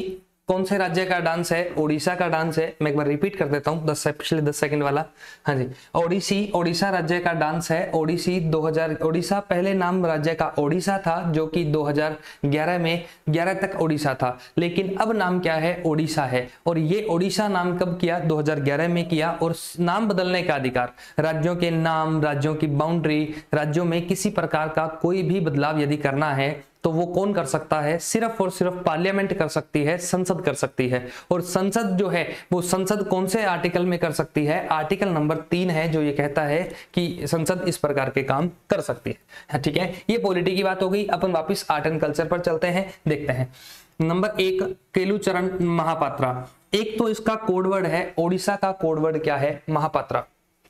कौन से राज्य का डांस है? ओडिशा का डांस है। मैं एक बार रिपीट कर देता हूँ, दस से पिछले दस सेकंड वाला। हाँ जी। ओडिसी, ओडिशा राज्य का डांस है। ओडिसी 2000 ओडिशा पहले नाम राज्य का ओडिशा था, जो कि 2011 में 11 तक ओडिशा था। लेकिन अब नाम क्या है? ओडिशा है। और ये ओडिशा नाम कब किया? 2011 में किया। और नाम बदलने का अधिकार। राज्यों के नाम, राज्यों की बाउंड्री राज्यों में किसी प्रकार का कोई भी बदलाव यदि करना है तो वो कौन कर सकता है? सिर्फ़ और सिर्फ़ पार्लियामेंट कर सकती है संसद कर सकती है। और संसद जो है वो संसद कौन से आर्टिकल में कर सकती है? आर्टिकल नंबर तीन है जो ये कहता है कि संसद इस प्रकार के काम कर सकती है। हाँ, ठीक है? ये पॉलिटी की बात हो गई। अपन वापिस आर्ट एंड कल्चर पर चलते हैं देखते हैं। नंबर एक केलुचरण महापात्रा। एक तो इसका कोडवर्ड है ओडिशा का कोडवर्ड क्या है? महापात्रा।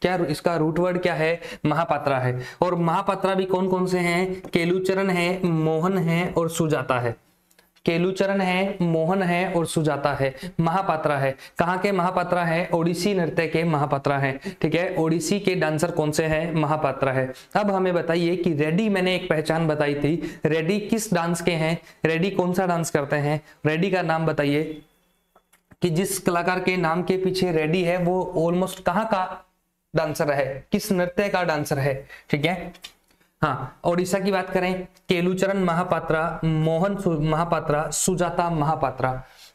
क्या इसका रूट वर्ड क्या है? महापात्रा है। और महापात्रा भी कौन कौन से हैं? केलुचरण है, मोहन है और सुजाता है। केलुचरण है, मोहन है और सुजाता है। महापात्रा है। कहाँ के महापात्रा है? ओडिसी नृत्य के महापात्रा है। ठीक है? ओडिसी के डांसर कौन से हैं? महापात्रा है। अब हमें बताइए कि रेडी मैंने एक पहचान बताई थी। रेडी किस डांस के हैं? रेडी कौन सा डांस करते हैं? रेडी का नाम बताइए। कि जिस कलाकार के नाम के पीछे रेडी है, वो ऑलमोस्ट कहाँ का डांसर है, किस नृत्य का डांसर है, ठीक है? हाँ ओडिशा की बात करें, केलुचरण महापात्रा, मोहन महापात्रा, सुजाता महापात्रा।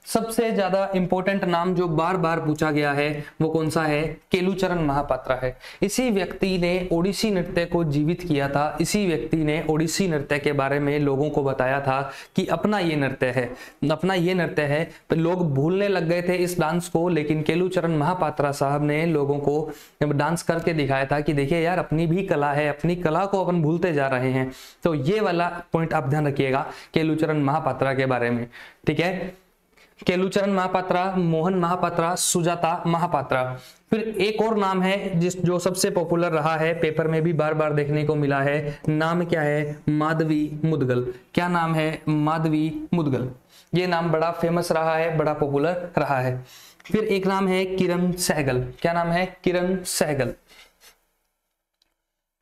सबसे ज़्यादा इंपॉर्टेंट नाम जो बार बार पूछा गया है, वो कौन सा है? केलुचरण महापात्रा है। इसी व्यक्ति ने ओडिसी नृत्य को जीवित किया था। इसी व्यक्ति ने ओडिसी नृत्य के बारे में लोगों को बताया था कि अपना ये नृत्य है। अपना ये नृत्य है। तो लोग भूलने लग गए थे इस डांस को, लेकिन केलुचरण महापात्रा साहब ने लोगों को डांस करके दिखाया था कि देखिए यार, अपनी भी कला है, अपनी कला को अपन भूलते जा रहे हैं। तो ये वाला पॉइंट आप ध्यान रखिएगा, केलुचरण महापात्रा के बारे में। ठीक है? केलुचरण महापात्रा, मोहन महापात्रा, सुजाता महापात्रा। फिर एक और नाम है जिस जो सबसे पॉपुलर रहा है पेपर में भी बार बार देखने को मिला है। नाम क्या है? माधवी मुदगल। क्या नाम है? माधवी मुदगल। ये नाम बड़ा फ़ेमस रहा है, बड़ा पॉपुलर रहा है। फिर एक नाम है किरण सहगल। क्या नाम है? किरण सहगल।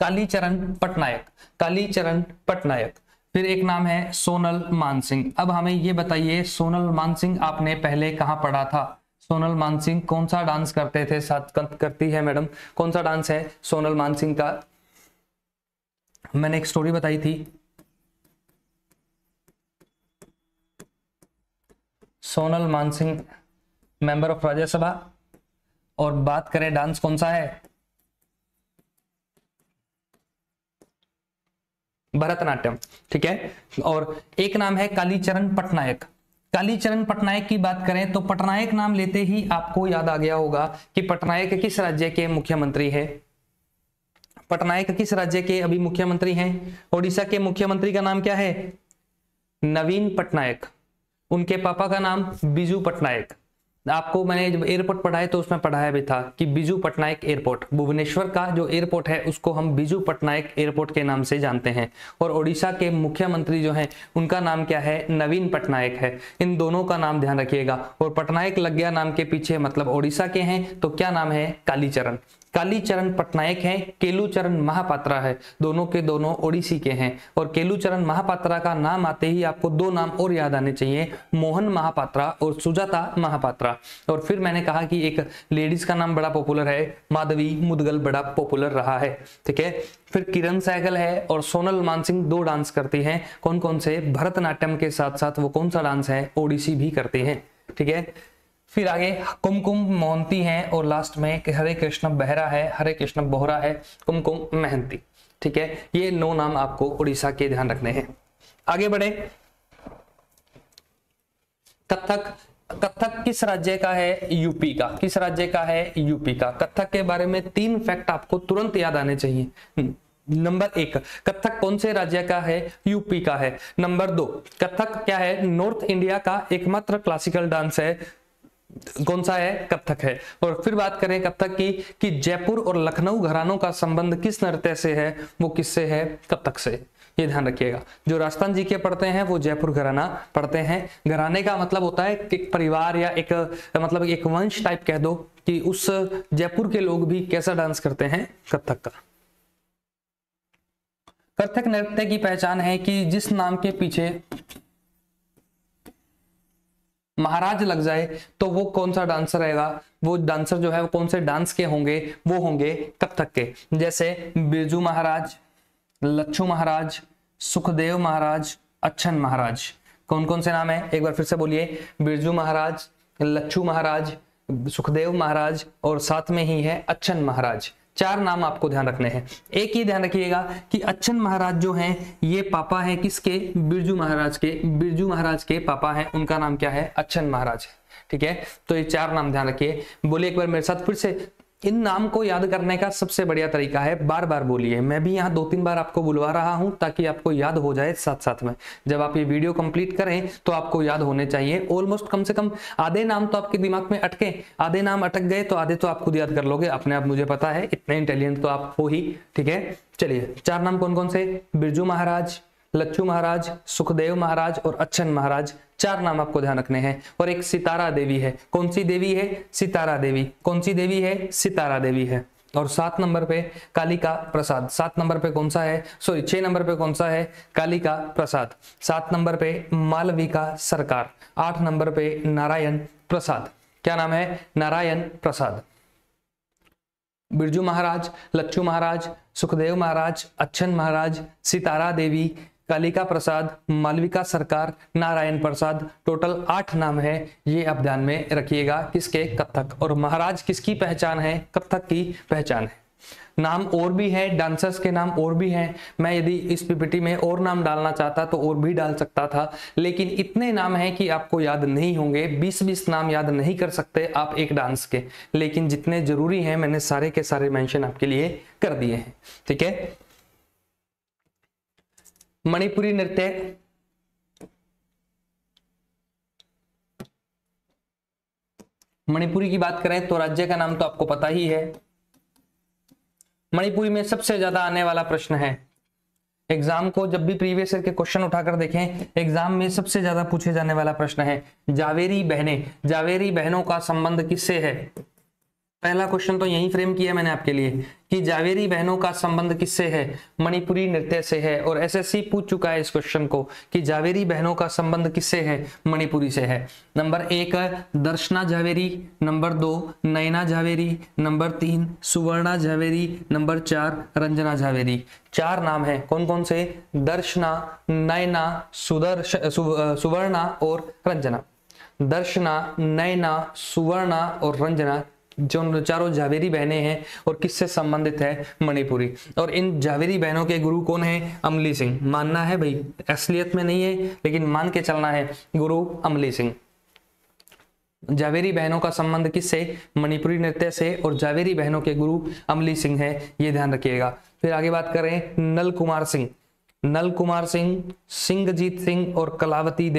कालीचरण पटनायक। कालीचरण पटनायक। फिर एक नाम है सोनल मानसिंह। अब हमें ये बताइए, सोनल मानसिंह आपने पहले कहाँ पढ़ा था? सोनल मानसिंह कौन सा डांस करते थे? साथ करती है मैडम। कौन सा डांस है सोनल मानसिंह का? मैंने एक स्टोरी बताई थी। Sonal Mansingh member of Rajya Sabha. और बात करें डांस कौन सा है? भरतनाट्यम, ठीक है? और एक नाम है कालीचरण पटनायक। कालीचरण पटनायक की बात करें तो पटनायक नाम लेते ही आपको याद आ गया होगा कि पटनायक किस राज्य के मुख्यमंत्री है। पटनायक किस राज्य के अभी मुख्यमंत्री हैं? ओडिशा के मुख्यमंत्री का नाम क्या है? नवीन पटनायक। उनके पापा का नाम बिजू पटनायक। आपको मैंने जब एयरपोर्ट पढ़ाया तो उसमें पढ़ाया भी था कि बिजू पटनायक एयरपोर्ट भुवनेश्वर का जो एयरपोर्ट है, उसको हम बिजू पटनायक एयरपोर्ट के नाम से जानते हैं। और ओडिशा के मुख्यमंत्री जो हैं, उनका नाम क्या है? नवीन पटनायक है। इन दोनों का नाम ध्यान रखिएगा। और पटनायक लग गया नाम के पीछे मतलब ओडिशा के हैं तो क्या नाम है? कालीचरण। कालीचरण पटनायक हैं, केलुचरण महापात्रा है। दोनों के दोनों ओडिसी के हैं और केलुचरण महापात्रा का नाम आते ही आपको दो नाम और याद आने चाहिए, मोहन महापात्रा और सुजाता महापात्रा। और फिर मैंने कहा कि एक लेडीज़ का नाम बड़ा पॉपुलर है, माधवी मुदगल बड़ा पॉपुलर रहा है, ठीक है? फिर किरण सहगल है और सोनल मानसिंह दो डांस करती हैं। कौन कौन से? भरतनाट्यम के साथ साथ वो कौन सा डांस है? ओडिसी भी करती हैं, ठीक है? फिर आगे कुमकुम मोहंती है और लास्ट में हरे कृष्ण बहरा है हरे कृष्ण बोहरा है कुमकुम मेहंती। ठीक है? ये नौ नाम आपको उड़ीसा के ध्यान रखने हैं। आगे बढ़े। कथक कथक किस राज्य का है यूपी का? किस राज्य का है यूपी का? कथक के बारे में तीन फैक्ट आपको तुरंत याद आने चाहिए। हम्म, नंबर एक कथक कौन से राज्य का है यूपी का है? नंबर दो कथक क्या है नॉर्थ इंडिया का एकमात्र क्लासिकल डांस है? कौन सा है कथक है? और फिर बात करें कथक की, कि जयपुर और लखनऊ घरानों का संबंध किस नृत्य से है, वो किससे है कथक से? ये ध्यान रखिएगा। जो राजस्थान जी के पढ़ते हैं, वो जयपुर घराना पढ़ते हैं। घराने का मतलब होता है एक परिवार या एक मतलब एक वंश टाइप कह दो, कि उस जयपुर के लोग भी कैसा डांस करते हैं कथक का? कथक नृत्य की पहचान है कि जिस नाम के पीछे महाराज लग जाए तो वो कौन सा डांसर रहेगा? वो डांसर जो है, वो कौन से डांस के होंगे? वो होंगे कथक के? जैसे बिरजू महाराज, लच्छू महाराज, सुखदेव महाराज, अच्छन महाराज। कौन कौन से नाम है? एक बार फिर से बोलिए। बिरजू महाराज, लच्छू महाराज, सुखदेव महाराज और साथ में ही है अच्छन महाराज। चार नाम आपको ध्यान रखने हैं। एक ये ध्यान रखिएगा कि अच्छन महाराज जो हैं, ये पापा हैं किसके? बिरजू महाराज के, बिरजू महाराज के पापा हैं। उनका नाम क्या है? अच्छन महाराज। ठीक है? तो ये चार नाम ध्यान रखिए। बोले एक बार मेरे साथ फिर से। इन नाम को याद करने का सबसे बढ़िया तरीका है, बार बार बोलिए। मैं भी यहाँ दो तीन बार आपको बुलवा रहा हूँ ताकि आपको याद हो जाए साथ साथ में। जब आप ये वीडियो कंप्लीट करें तो आपको याद होने चाहिए। ऑलमोस्ट कम से कम आधे नाम तो आपके दिमाग में अटके। आधे नाम अटक गए तो आधे तो आप खुद याद कर लोगे। अपने आप मुझे पता है, इतने इंटेलिजेंट तो आप हो ही, ठीक है? चलिए, चार नाम कौन कौन से? बिरजू महाराज, लच्छू महाराज, सुखदेव महाराज और अच्छन महाराज। चार नाम आपको ध्यान रखने हैं। और एक सितारा देवी है। कौन सी देवी है? सितारा देवी। कौन सी देवी है? सितारा देवी है। और सात नंबर पे कालिका प्रसाद। सात नंबर पे कौन सा है? सॉरी, छह नंबर पे कौन सा है? कालिका प्रसाद। सात नंबर पे मालविका सरकार। आठ नंबर पे नारायण प्रसाद। क्या नाम है? नारायण प्रसाद। बिरजू महाराज, लच्छू महाराज, सुखदेव महाराज, अच्छन महाराज, सितारा देवी कालिका प्रसाद, मालविका सरकार, नारायण प्रसाद, टोटल आठ नाम है। ये आप ध्यान में रखिएगा, किसके कथक और महाराज किसकी पहचान है? कथक की पहचान है? नाम और भी है, डांसर्स के नाम और भी हैं। मैं यदि इस पीपीटी में और नाम डालना चाहता तो और भी डाल सकता था, लेकिन इतने नाम हैं कि आपको याद नहीं होंगे 20-20 नाम याद नहीं कर सकते आप एक डांस के। लेकिन जितने ज़रूरी हैं, मैंने सारे के सारे मेंशन आपके लिए कर दिए हैं। ठीक है? मणिपुरी नृत्य। मणिपुरी की बात करें तो राज्य का नाम तो आपको पता ही है। मणिपुरी में सबसे ज़्यादा आने वाला प्रश्न है। एग्ज़ाम को जब भी प्रीवियस ईयर के क्वेश्चन उठाकर देखें, एग्ज़ाम में सबसे ज़्यादा पूछे जाने वाला प्रश्न है, जावेरी बहने। जावेरी बहनों का संबंध किससे है? पहला क्वेश्चन तो यही फ्रेम किया मैंने आपके लिए कि जावेरी बहनों का संबंध किससे है? मणिपुरी नृत्य से है और एसएससी पूछ चुका है इस क्वेश्चन को कि जावेरी बहनों का संबंध किससे है? मणिपुरी से है। नंबर एक, दर्शना जावेरी। नंबर दो, नयना जावेरी। नंबर तीन, सुवर्णा जावेरी। नंबर चार, रंजना जावेरी। चार नाम है। कौन कौन से? दर्शना, नयना, सुदर्श सुवर्णा और रंजना। दर्शना, नयना, सुवर्णा और रंजना जो चारों जावेरी बहनें हैं और किससे संबंधित है? मणिपुरी। और इन जावेरी बहनों के गुरु कौन है? अमली सिंह। मानना है भाई, असलियत में नहीं है, लेकिन मान के चलना है। गुरु अमली सिंह। जावेरी बहनों का संबंध किससे? मणिपुरी नृत्य से। और जावेरी बहनों के गुरु अमली सिंह है, ये ध्यान रखिएगा। फिर आगे बात करें नल कुमार सिंह। नल कुमार सिंह सिंहजीत सिंह और कलावती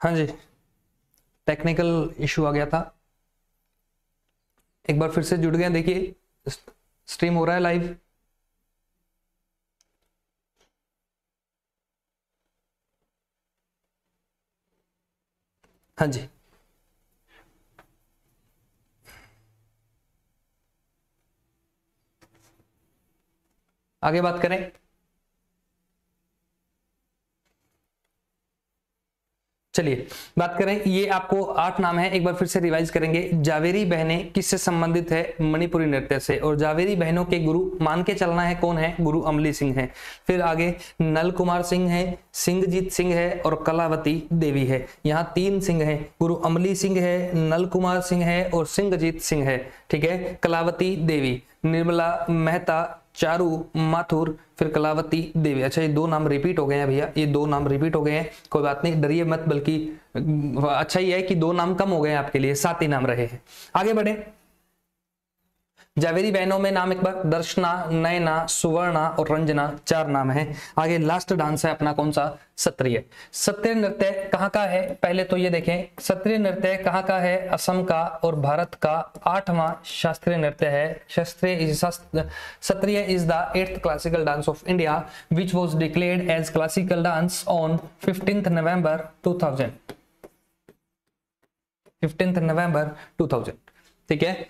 हाँ जी। टेक्निकल इशू आ गया था। एक बार फिर से जुड़ गए देखिए स्ट्रीम हो रहा है लाइव हाँ जी। आगे बात करें। चलिए, बात करें, ये आपको आठ नाम है, एक बार फिर से रिवाइज करेंगे। जावेरी बहनें किससे संबंधित है? मणिपुरी नृत्य से। और जावेरी बहनों के गुरु मान के चलना है कौन है? गुरु अमली सिंह है। फिर आगे, नल कुमार सिंह है सिंहजीत सिंह है, और कलावती देवी है। यहाँ तीन सिंह है। गुरु अमली सिंह है, नल कुमार सिंह है, और सिंहजीत सिंह है। ठीक है? कलावती देवी, निर्मला मेहता चारू, माथुर, फिर कलावती देवी। अच्छा ये दो नाम रिपीट हो गए हैं भैया। ये दो नाम रिपीट हो गए हैं। कोई बात नहीं, डरिए मत, बल्कि अच्छा ये है कि दो नाम कम हो गए हैं आपके लिए, सात ही नाम रहे हैं। आगे बढ़े। जावेरी बहनों में नाम एक बार दर्शना, नयना, सुवर्णा और रंजना, चार नाम है। आगे लास्ट डांस है अपना कौन सा? सत्रिय। सत्रिय नृत्य कहाँ का है? पहले तो ये देखें। सत्रिय नृत्य कहाँ का है? असम का और भारत का आठवां शास्त्रीय नृत्य है। शास्त्रीय Sattriya is the eighth classical dance of India which was declared as classical dance on fifteenth November 2000 fifteenth November 2000 ठीक है?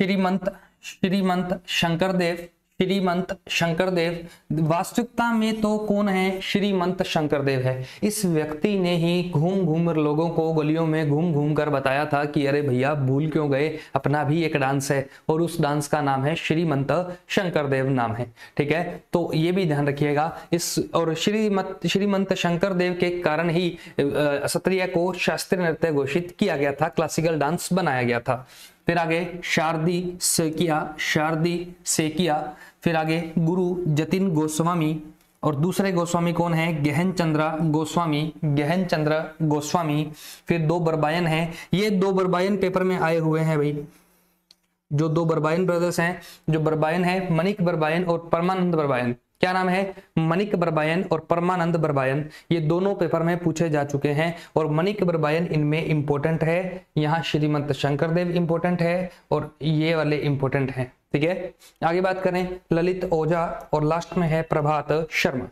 श्रीमंत श्रीमंत शंकरदेव श्रीमंत शंकरदेव। वास्तविकता में तो कौन है? श्रीमंत शंकरदेव है। इस व्यक्ति ने ही घूम घूम लोगों को गलियों में घूम घूम कर बताया था कि अरे भैया, भूल क्यों गए? अपना भी एक डांस है और उस डांस का नाम है श्रीमंत शंकरदेव नाम है। ठीक है? तो ये भी ध्यान रखिएगा। इस और श्रीमंत श्रीमंत शंकरदेव के कारण ही क्षत्रिय को शास्त्रीय नृत्य घोषित किया गया था। क्लासिकल डांस बनाया गया था। फिर आगे शारदी सेकिया शारदी सेकिया, फिर आगे गुरु जतिन गोस्वामी और दूसरे गोस्वामी कौन है? गहन चंद्र गोस्वामी गहन चंद्र गोस्वामी। फिर दो बरबायन है। ये दो बरबायन पेपर में आए हुए हैं भाई। जो दो बरबायन ब्रदर्स हैं, जो बरबायन है मनिक बरबायन और परमानंद बरबायन। क्या नाम है? मनिक बरबायन और परमानंद बरबायन। ये दोनों पेपर में पूछे जा चुके हैं और मनिक बरबायन इनमें इंपॉर्टेंट है। यहाँ श्रीमंत शंकरदेव इंपॉर्टेंट है और ये वाले इंपॉर्टेंट है। ठीक है? आगे बात करें, ललित ओझा और लास्ट में है प्रभात शर्मा।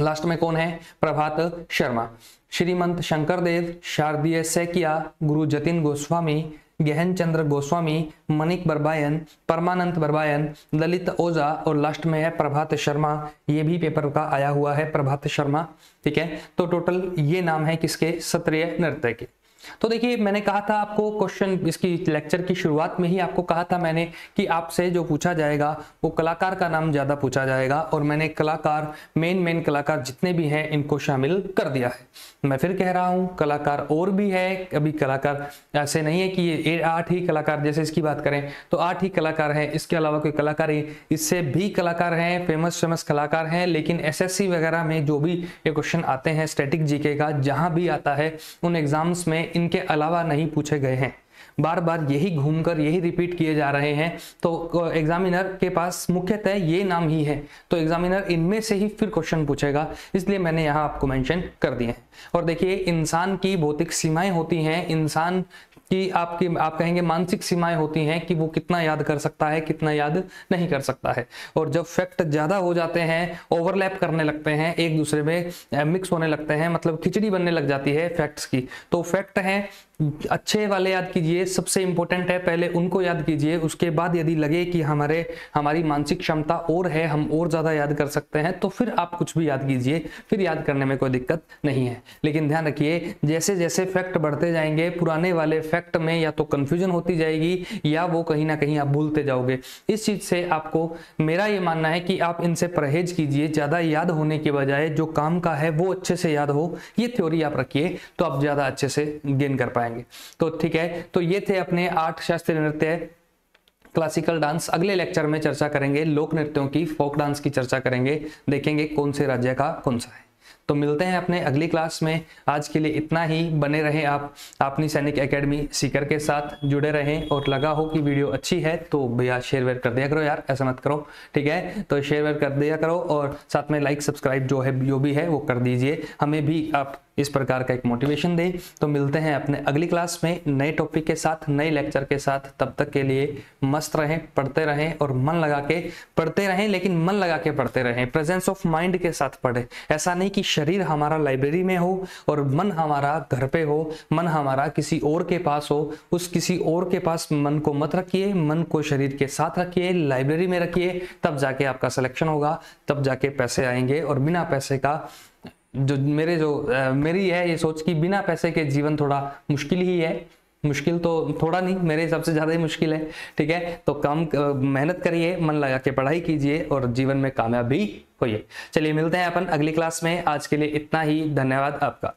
लास्ट में कौन है? प्रभात शर्मा। श्रीमंत शंकरदेव, शारदीय सैकिया, गुरु जतिन गोस्वामी गहन चंद्र गोस्वामी, मनिक बरबायन, परमानंद बरबायन, ललित ओझा और लास्ट में है प्रभात शर्मा। ये भी पेपर का आया हुआ है प्रभात शर्मा, ठीक है? तो टोटल ये नाम है किसके? सत्रिय नृत्य के तो देखिए, मैंने कहा था आपको क्वेश्चन इसकी लेक्चर की शुरुआत में ही आपको कहा था मैंने कि आपसे जो पूछा जाएगा, वो कलाकार का नाम ज़्यादा पूछा जाएगा और मैंने कलाकार मेन मेन कलाकार जितने भी हैं, इनको शामिल कर दिया है। मैं फिर कह रहा हूँ, कलाकार और भी है, अभी कलाकार, ऐसे नहीं है कि ये आठ ही कलाकार, जैसे इसकी बात करें तो आठ ही कलाकार हैं। इसके अलावा कोई कलाकार ही, इससे भी कलाकार हैं फ़ेमस फ़ेमस कलाकार हैं, लेकिन एसएससी वगैरह में जो भी ये क्वेश्चन आते हैं स्टैटिक जीके का, जहाँ भी आता है, उन एग्ज़ाम्स में इनके अलावा नहीं पूछे गए हैं। बार बार यही घूमकर, यही रिपीट किए जा रहे हैं। तो एग्जामिनर के पास मुख्यतः ये नाम ही है। तो एग्जामिनर इनमें से ही फिर क्वेश्चन पूछेगा। इसलिए मैंने यहाँ आपको मेंशन कर दिए हैं। और देखिए, इंसान की भौतिक सीमाएँ होती हैं। इंसान कि आपकी, आप कहेंगे मानसिक सीमाएँ होती हैं कि वो कितना याद कर सकता है, कितना याद नहीं कर सकता है। और जब फैक्ट ज़्यादा हो जाते हैं ओवरलैप करने लगते हैं, एक दूसरे में मिक्स होने लगते हैं मतलब खिचड़ी बनने लग जाती है फैक्ट्स की। तो फैक्ट है, अच्छे वाले याद कीजिए, सबसे इंपॉर्टेंट है, पहले उनको याद कीजिए, उसके बाद यदि लगे कि हमारे, हमारी मानसिक क्षमता और है, हम और ज़्यादा याद कर सकते हैं तो फिर आप कुछ भी याद कीजिए, फिर याद करने में कोई दिक्कत नहीं है। लेकिन ध्यान रखिए जैसे जैसे फैक्ट बढ़ते जाएँगे, पुराने वाले फैक्ट में या तो कंफ्यूजन होती जाएगी या वो कहीं ना कहीं आप भूलते जाओगे। इस चीज़ से आपको, मेरा ये मानना है कि आप इनसे परहेज कीजिए, ज़्यादा याद होने के बजाय जो काम का है वो अच्छे से याद हो। ये थ्योरी आप रखिए तो आप ज़्यादा अच्छे से गेन कर पाएँगे। तो ठीक है तो ये थे अपने आठ शास्त्रीय नृत्य क्लासिकल डांस अगले लेक्चर में चर्चा करेंगे, लोक नृत्यों की फोक डांस की चर्चा करेंगे। देखेंगे कौन से राज्य का कौन सा है। तो मिलते हैं अपने अगली क्लास में। आज के लिए इतना ही। बने रहें आप, अपनी सैनिक एकेडमी सीकर के साथ जुड़े रहें और लगा हो कि वीडियो अच्छी है तो भैया शेयर वेयर कर दिया करो यार, ऐसा मत करो, ठीक है? तो शेयर वेयर कर दिया करो और साथ में लाइक सब्सक्राइब जो है, जो भी है, वो कर दीजिए। हमें भी आप इस प्रकार का एक मोटिवेशन दें। तो मिलते हैं अपने अगली क्लास में नए टॉपिक के साथ, नए लेक्चर के साथ। तब तक के लिए मस्त रहें, पढ़ते रहें और मन लगा के पढ़ते रहें, लेकिन मन लगा के पढ़ते रहें। प्रेजेंस ऑफ़ माइंड के साथ पढ़े। ऐसा नहीं कि शरीर हमारा लाइब्रेरी में हो और मन हमारा घर पे हो मन हमारा किसी और के पास हो उस किसी और के पास मन को मत रखिए मन को शरीर के साथ रखिए लाइब्रेरी में रखिए तब जाके आपका सिलेक्शन होगा तब जाके पैसे आएँगे और बिना पैसे का जो मेरे जो आ, मेरी है ये सोच कि बिना पैसे के जीवन थोड़ा मुश्किल ही है। मुश्किल तो थोड़ा नहीं, मेरे हिसाब से ज़्यादा ही मुश्किल है, ठीक है? तो कम मेहनत करिए, मन लगा के पढ़ाई कीजिए और जीवन में कामयाबी होइए। चलिए मिलते हैं अपन अगली क्लास में। आज के लिए इतना ही, धन्यवाद आपका।